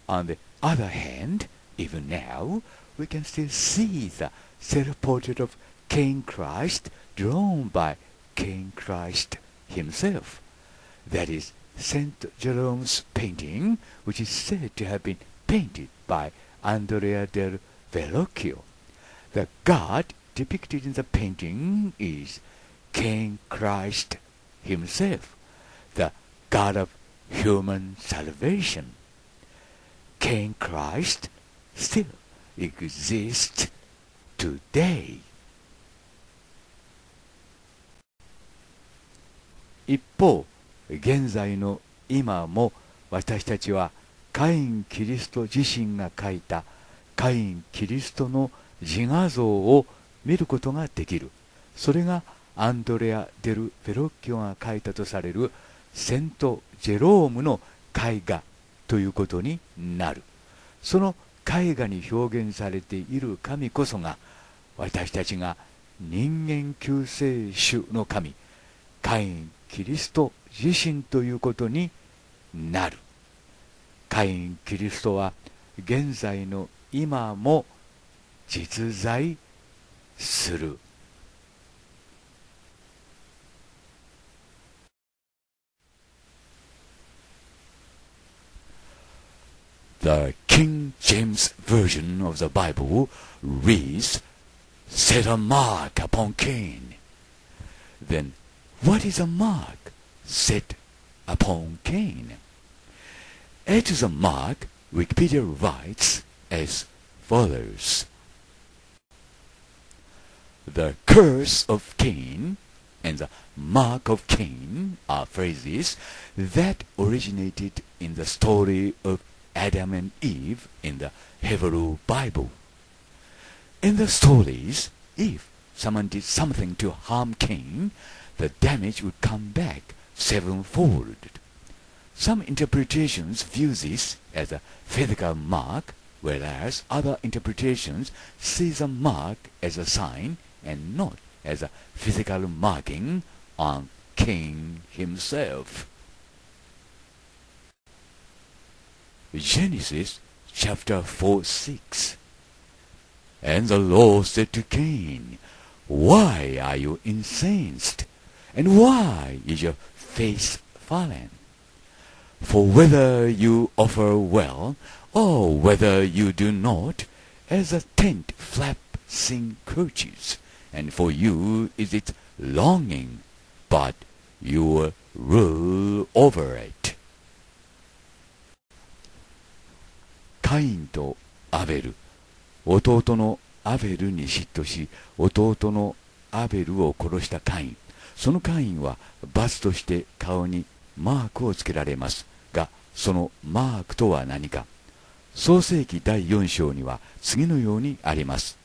On the other hand, even now, we can still see the self-portrait of King Christ drawn by King Christ himself. That is St. Jerome's painting, which is said to have been painted by Andrea del Verrocchio. The God depicted in the painting is King Christ himself, the God of human salvation. King Christ still exists today? 一方、現在の今も私たちはカイン・キリスト自身が描いたカイン・キリストの自画像を見ることができる。それがアンドレア・デル・ペロッキオが描いたとされるセント・ジェロームの絵画ということになる。その絵画に表現されている神こそが私たちが人間救世主の神カイン・キリスト自身ということになるカイン・キリストは現在の今も実在する The King James Version of the Bible reads, Set a mark upon Cain. Then, what is a mark set upon Cain? It is a mark, Wikipedia writes as follows. The curse of Cain and the mark of Cain are phrases that originated in the story of Adam and Eve in the Hebrew Bible. In the stories, if someone did something to harm Cain, the damage would come back sevenfold. Some interpretations view this as a physical mark, whereas other interpretations see the mark as a sign and not as a physical marking on Cain himself. Genesis chapter 4 6. And the Lord said to Cain, Why are you incensed? And why is your face fallen? For whether you offer well, or whether you do not, as a tent flap encroaches, and for you is its longing, but you rule over it. カインとアベル。弟のアベルに嫉妬し弟のアベルを殺したカイン。そのカインは罰として顔にマークをつけられます。がそのマークとは何か。創世記第4章には次のようにあります。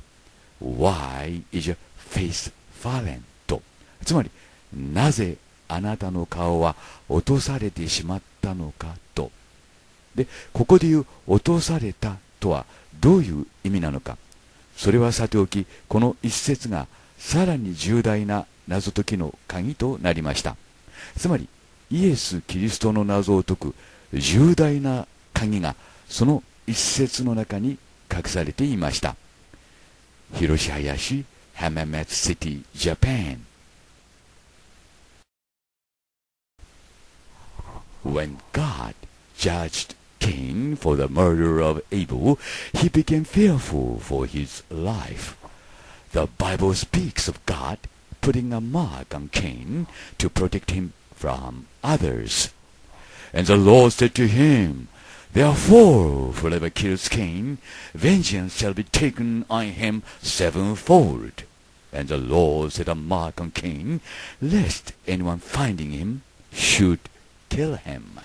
Why is your face fallen? と。つまりなぜあなたの顔は落とされてしまったのかと。でここで言う落とされたとはどういう意味なのか。それはさておきこの一節がさらに重大な謎解きの鍵となりました。つまりイエス・キリストの謎を解く重大な鍵がその一節の中に隠されていました。広島市浜松シティジャパン When God judged For the murder of Abel, he became fearful for his life. The Bible speaks of God putting a mark on Cain to protect him from others. And the Lord said to him, Therefore, whoever kills Cain, vengeance shall be taken on him sevenfold. And the Lord set a mark on Cain, lest anyone finding him should kill him.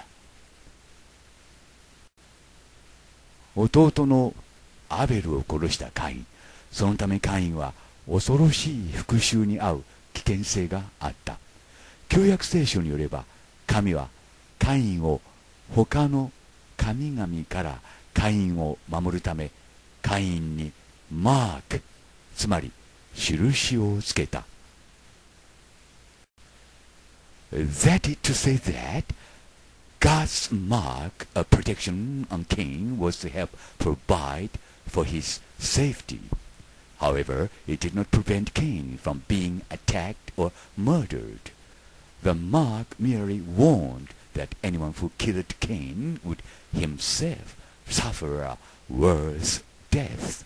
弟のアベルを殺したカイン。そのためカインは恐ろしい復讐に遭う危険性があった。旧約聖書によれば神はカインを他の神々からカインを守るためカインにマークつまり印をつけた。That is to say that? God's mark of protection on Cain was to help provide for his safety. However, it did not prevent Cain from being attacked or murdered. The mark merely warned that anyone who killed Cain would himself suffer a worse death.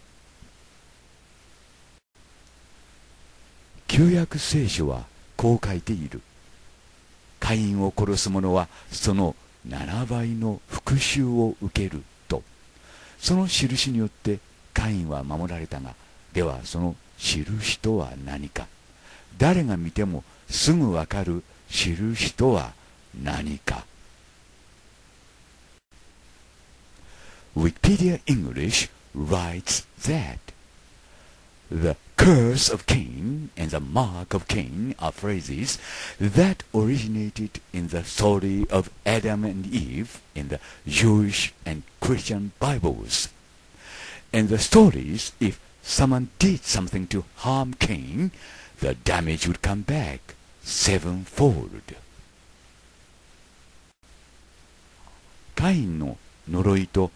旧約聖書はこう書いている。カインを殺す者はその 7倍の復讐を受けると。その印によってカインは守られたが、ではその印とは何か。誰が見てもすぐわかる印とは何か。Wikipedia English writes that the curse of Cain and the mark of Cain are phrases that originated in the story of Adam and Eve in the Jewish and Christian Bibles. In the stories, if someone did something to harm Cain, the damage would come back sevenfold. カインの呪いと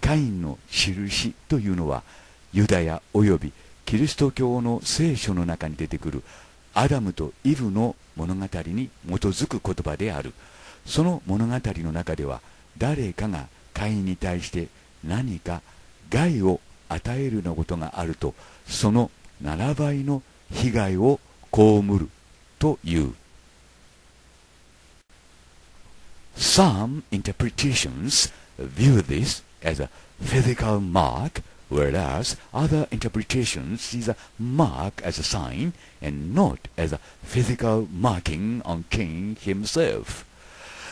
カインの印というのはユダヤ及び キリスト教の聖書の中に出てくるアダムとイブの物語に基づく言葉である。その物語の中では誰かがカインに対して何か害を与えるようなことがあるとその7倍の被害を被るという。Some interpretations view this as a physical mark, whereas other interpretations see the mark as a sign and not as a physical marking on King himself.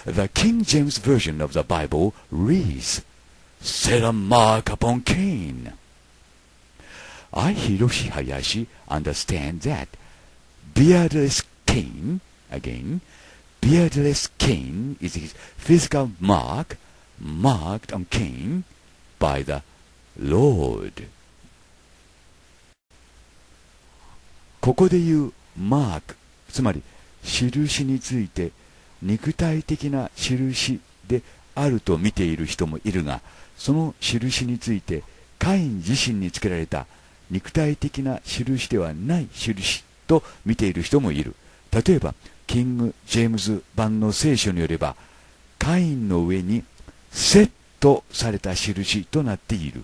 The King James Version of the Bible reads, Set a mark upon Cain. I, Hiroshi Hayashi, understand that beardless Cain, again, beardless Cain is his physical mark marked on Cain by the Lord. ここで言うマーク、つまり印について肉体的な印であると見ている人もいるが、その印についてカイン自身につけられた肉体的な印ではない印と見ている人もいる。例えば、キング・ジェームズ版の聖書によれば、カインの上にセットされた印となっている。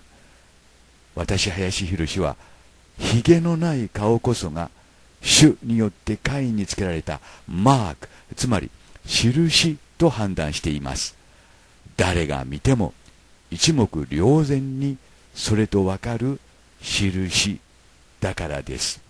私、林博は、髭のない顔こそが、主によって会員につけられたマーク、つまり印と判断しています。誰が見ても一目瞭然にそれとわかる印だからです。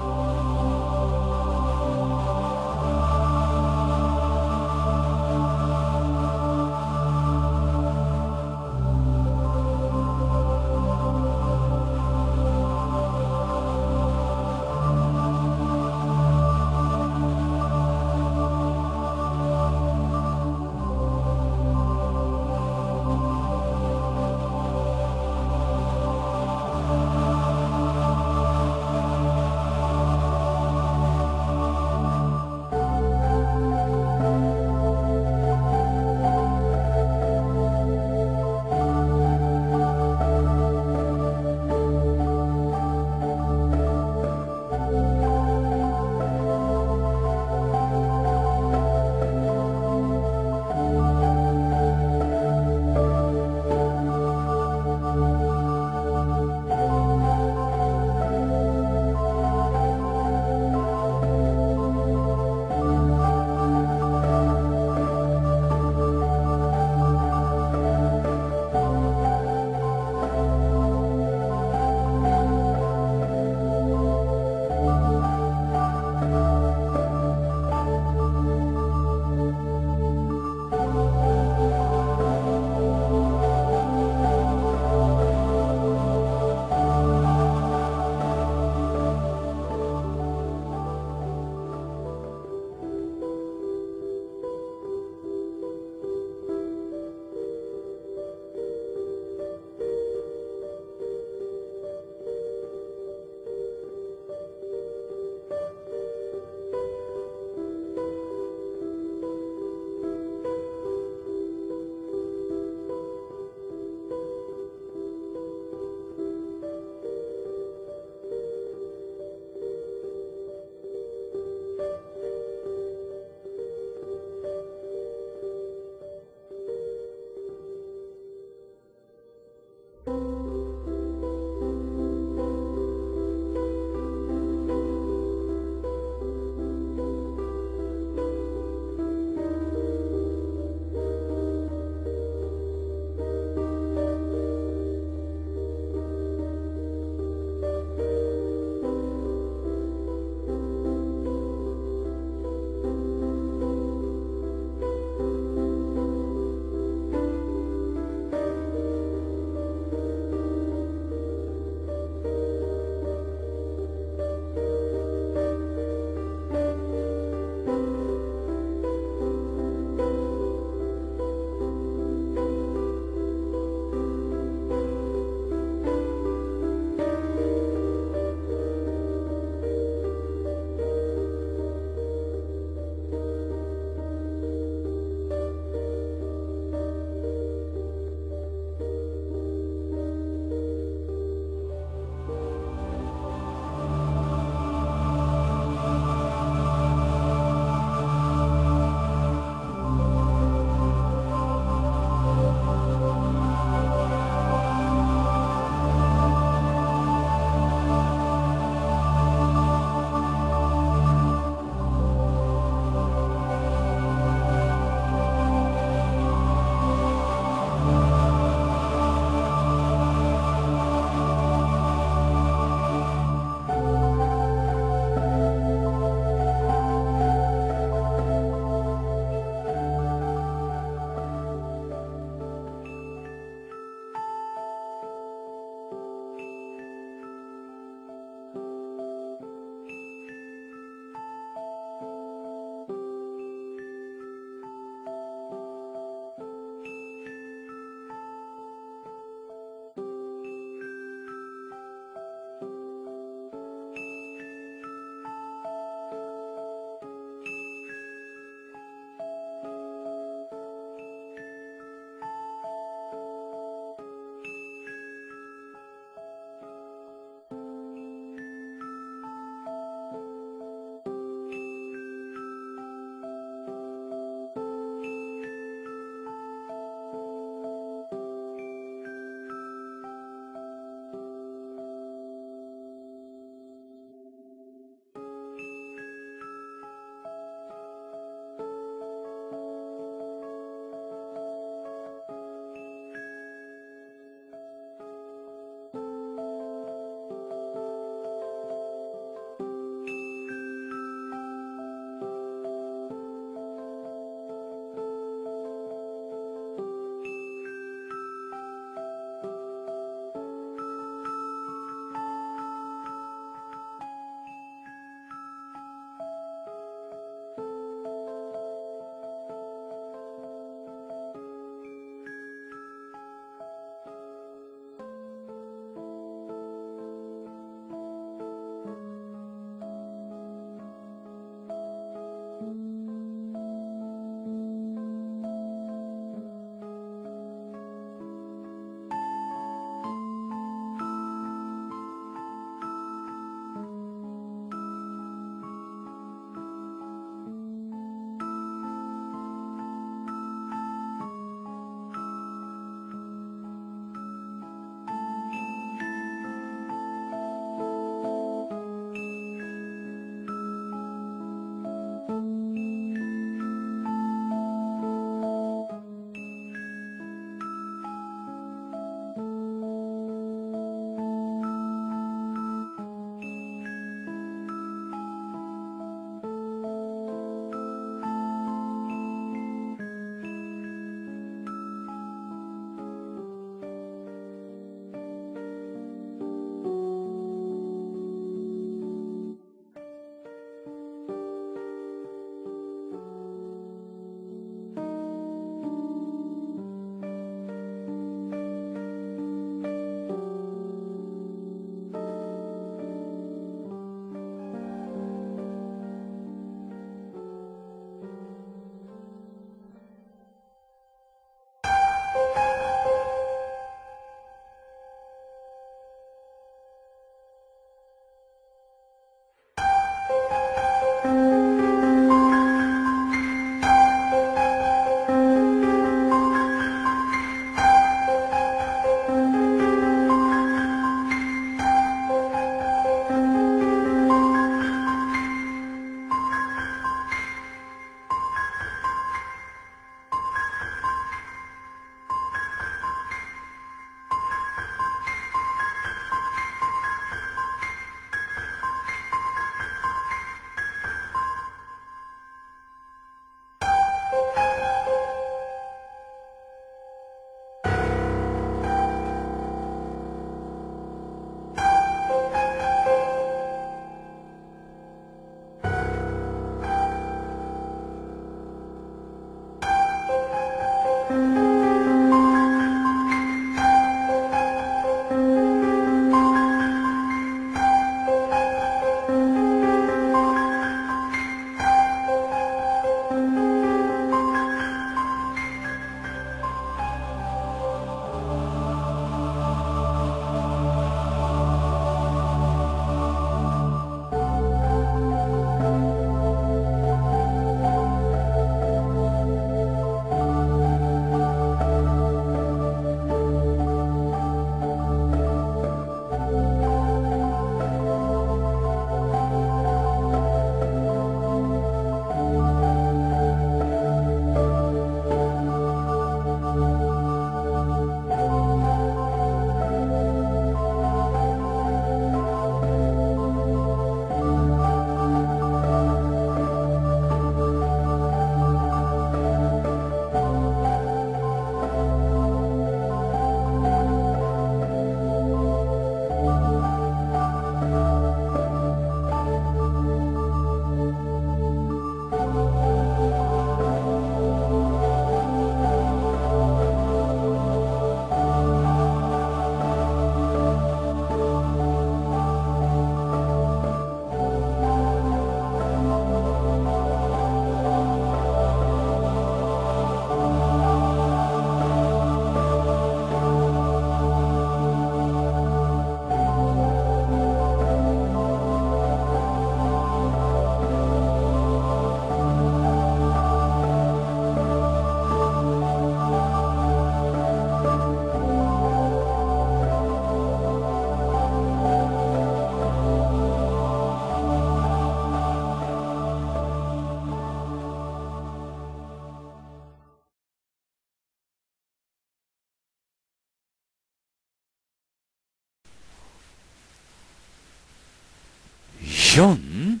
John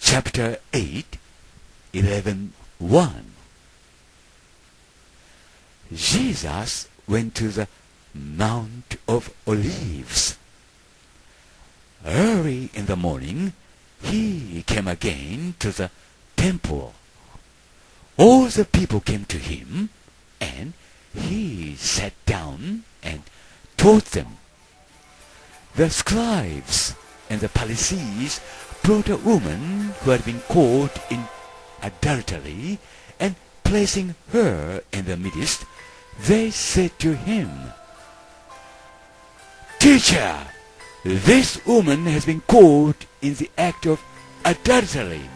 chapter 8, 11, 1. Jesus went to the Mount of Olives. Early in the morning, he came again to the temple. All the people came to him, and he sat down and taught them. The scribes and the Pharisees brought a woman who had been caught in adultery, and placing her in the midst, they said to him, Teacher, this woman has been caught in the act of adultery.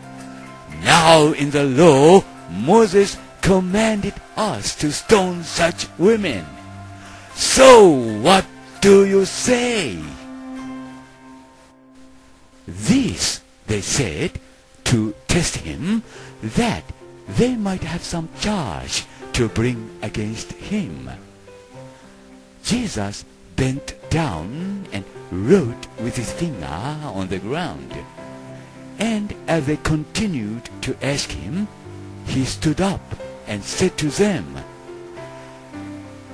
Now in the law, Moses commanded us to stone such women. So what do you say? This they said to test him, that they might have some charge to bring against him. Jesus bent down and wrote with his finger on the ground. And as they continued to ask him, he stood up and said to them,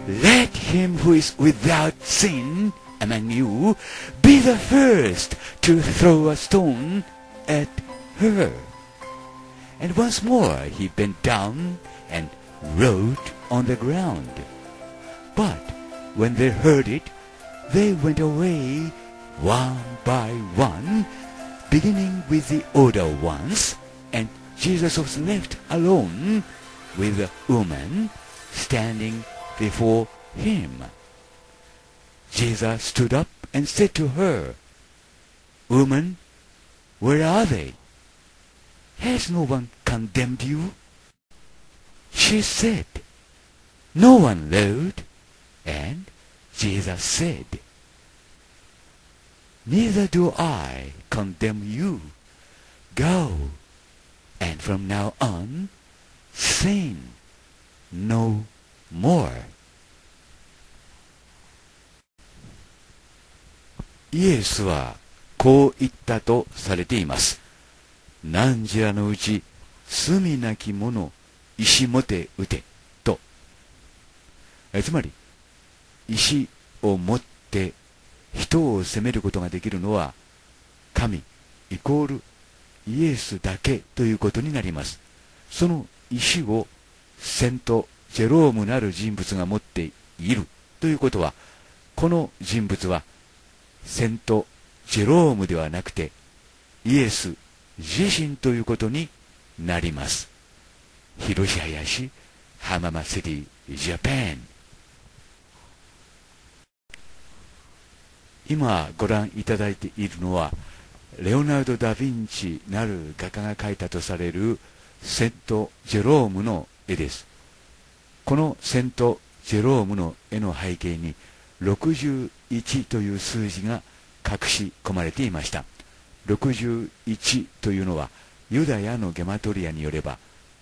Let him who is without sin among you be the first to throw a stone at her. And once more he bent down and wrote on the ground. But when they heard it, they went away one by one, beginning with the older ones, and Jesus was left alone with the woman standing before him. Jesus stood up and said to her, Woman, where are they? Has no one condemned you? She said, No one, Lord. And Jesus said, Neither do I condemn you. Go, and from now on, sin no more. イエスはこう言ったとされています。何時らのうち罪なき者石持て打てと。えつまり、石を持って人を責めることができるのは神イコールイエスだけということになります。その石をセント・ジェロームなる人物が持っているということは、この人物はセント・ジェロームではなくてイエス自身ということになります。広島市浜松シティジャパン今ご覧いただいているのはレオナルド・ダ・ヴィンチなる画家が描いたとされるセント・ジェロームの絵ですこのセント・ジェロームの絵の背景に61という数字が隠し込まれていました。61というのはユダヤのゲマトリアによれば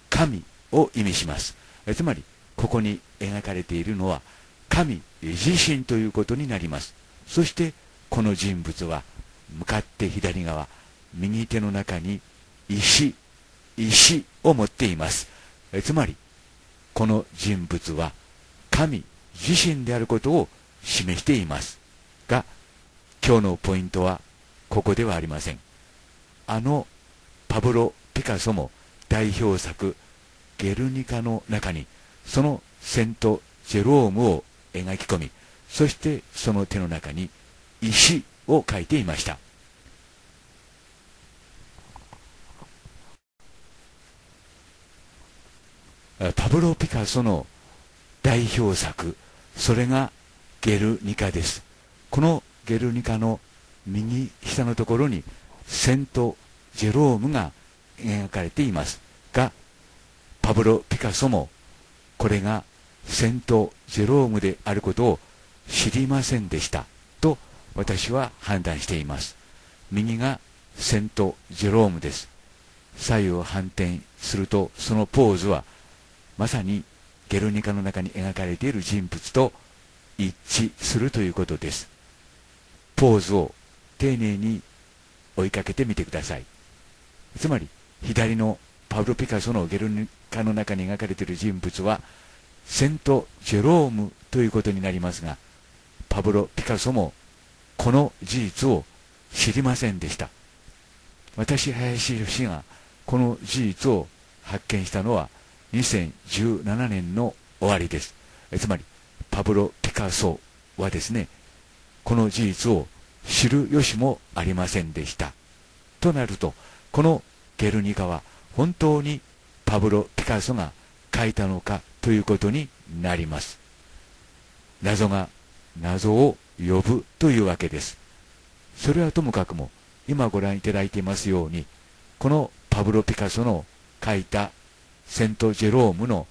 神を意味します。つまりここに描かれているのは神自身ということになります。そしてこの人物は向かって左側右手の中に石石を持っています。つまりこの人物は神自身であることを示しています。が今日のポイントはここではありません。あのパブロ・ピカソも代表作ゲルニカの中にそのセント・ジェロームを描き込みそしてその手の中に石を描いていました。パブロ・ピカソの代表作それがゲルニカです。このゲルニカの右下のところにセント・ジェロームが描かれていますがパブロ・ピカソもこれがセント・ジェロームであることを知りませんでしたと私は判断しています。右がセント・ジェロームです。左右を反転するとそのポーズはまさにゲルニカの中に描かれている人物と一致するということです。ポーズを丁寧に追いかけてみてください。つまり左のパブロ・ピカソのゲルニカの中に描かれている人物はセント・ジェロームということになりますがパブロ・ピカソもこの事実を知りませんでした。私林氏がこの事実を発見したのは2017年の終わりです。つまりパブロ・ピカソはですねこの事実を知る由もありませんでした。となるとこのゲルニカは本当にパブロ・ピカソが書いたのかということになります。謎が謎を呼ぶというわけです。それはともかくも今ご覧いただいていますようにこのパブロ・ピカソの書いたセント・ジェロームの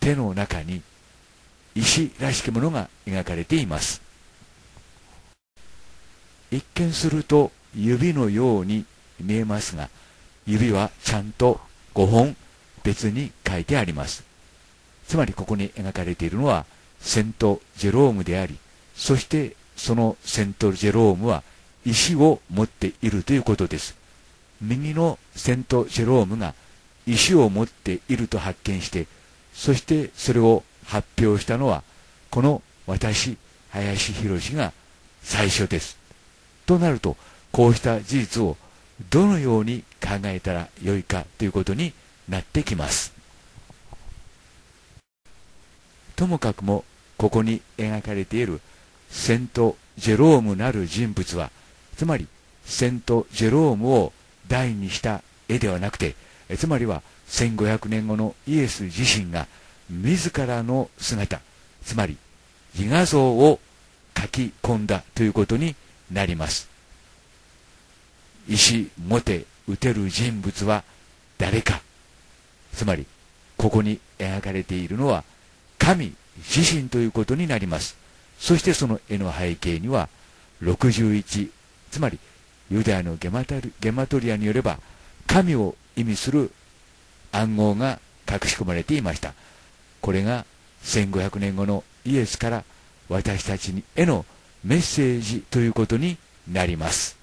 手の中に石らしきものが描かれています。一見すると指のように見えますが指はちゃんと5本別に書いてあります。つまりここに描かれているのはセント・ジェロームでありそしてそのセント・ジェロームは石を持っているということです。右のセント・ジェロームが石を持っていると発見してそしてそれを発表したのはこの私林博が最初です。となるとこうした事実をどのように考えたらよいかということになってきます。ともかくもここに描かれているセント・ジェロームなる人物はつまりセント・ジェロームを題にした絵ではなくてつまりは1500年後のイエス自身が自らの姿つまり自画像を書き込んだということになります。石持て打てる人物は誰か。つまりここに描かれているのは神自身ということになります。そしてその絵の背景には61つまりユダヤのゲマゲマトリアによれば神を意味する暗号が隠し込まれていました。これが1500年後のイエスから私たちへのメッセージということになります。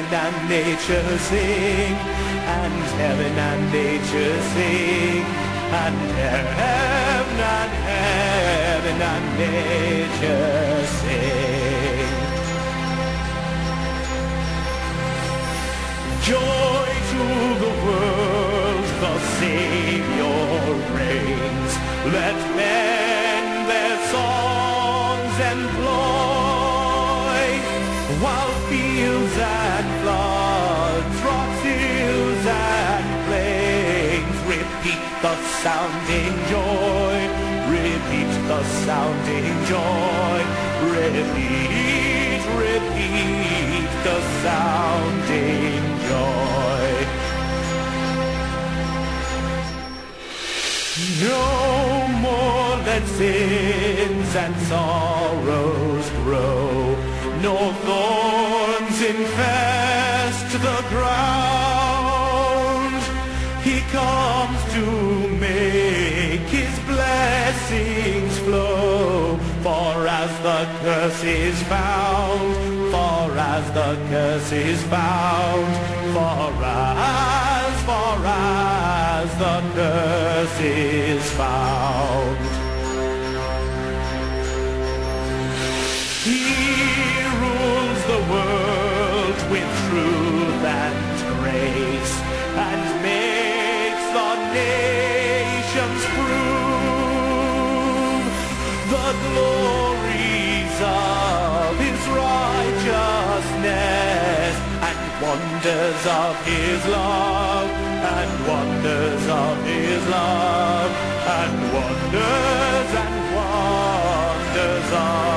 Heaven and nature sing. And heaven and nature sing. And heaven and heaven and nature sing. Joy to the world, the Savior reigns. Let men their songs employ, while fields the sounding joy, repeat the sounding joy, repeat, repeat the sounding joy. No more let sins and sorrows grow, no thorns infest the ground. To make his blessings flow, for as the curse is found, for as the curse is found, for as for as the curse is found. He rules the world glories of his righteousness and wonders of his love and wonders of his love and wonders and wonders of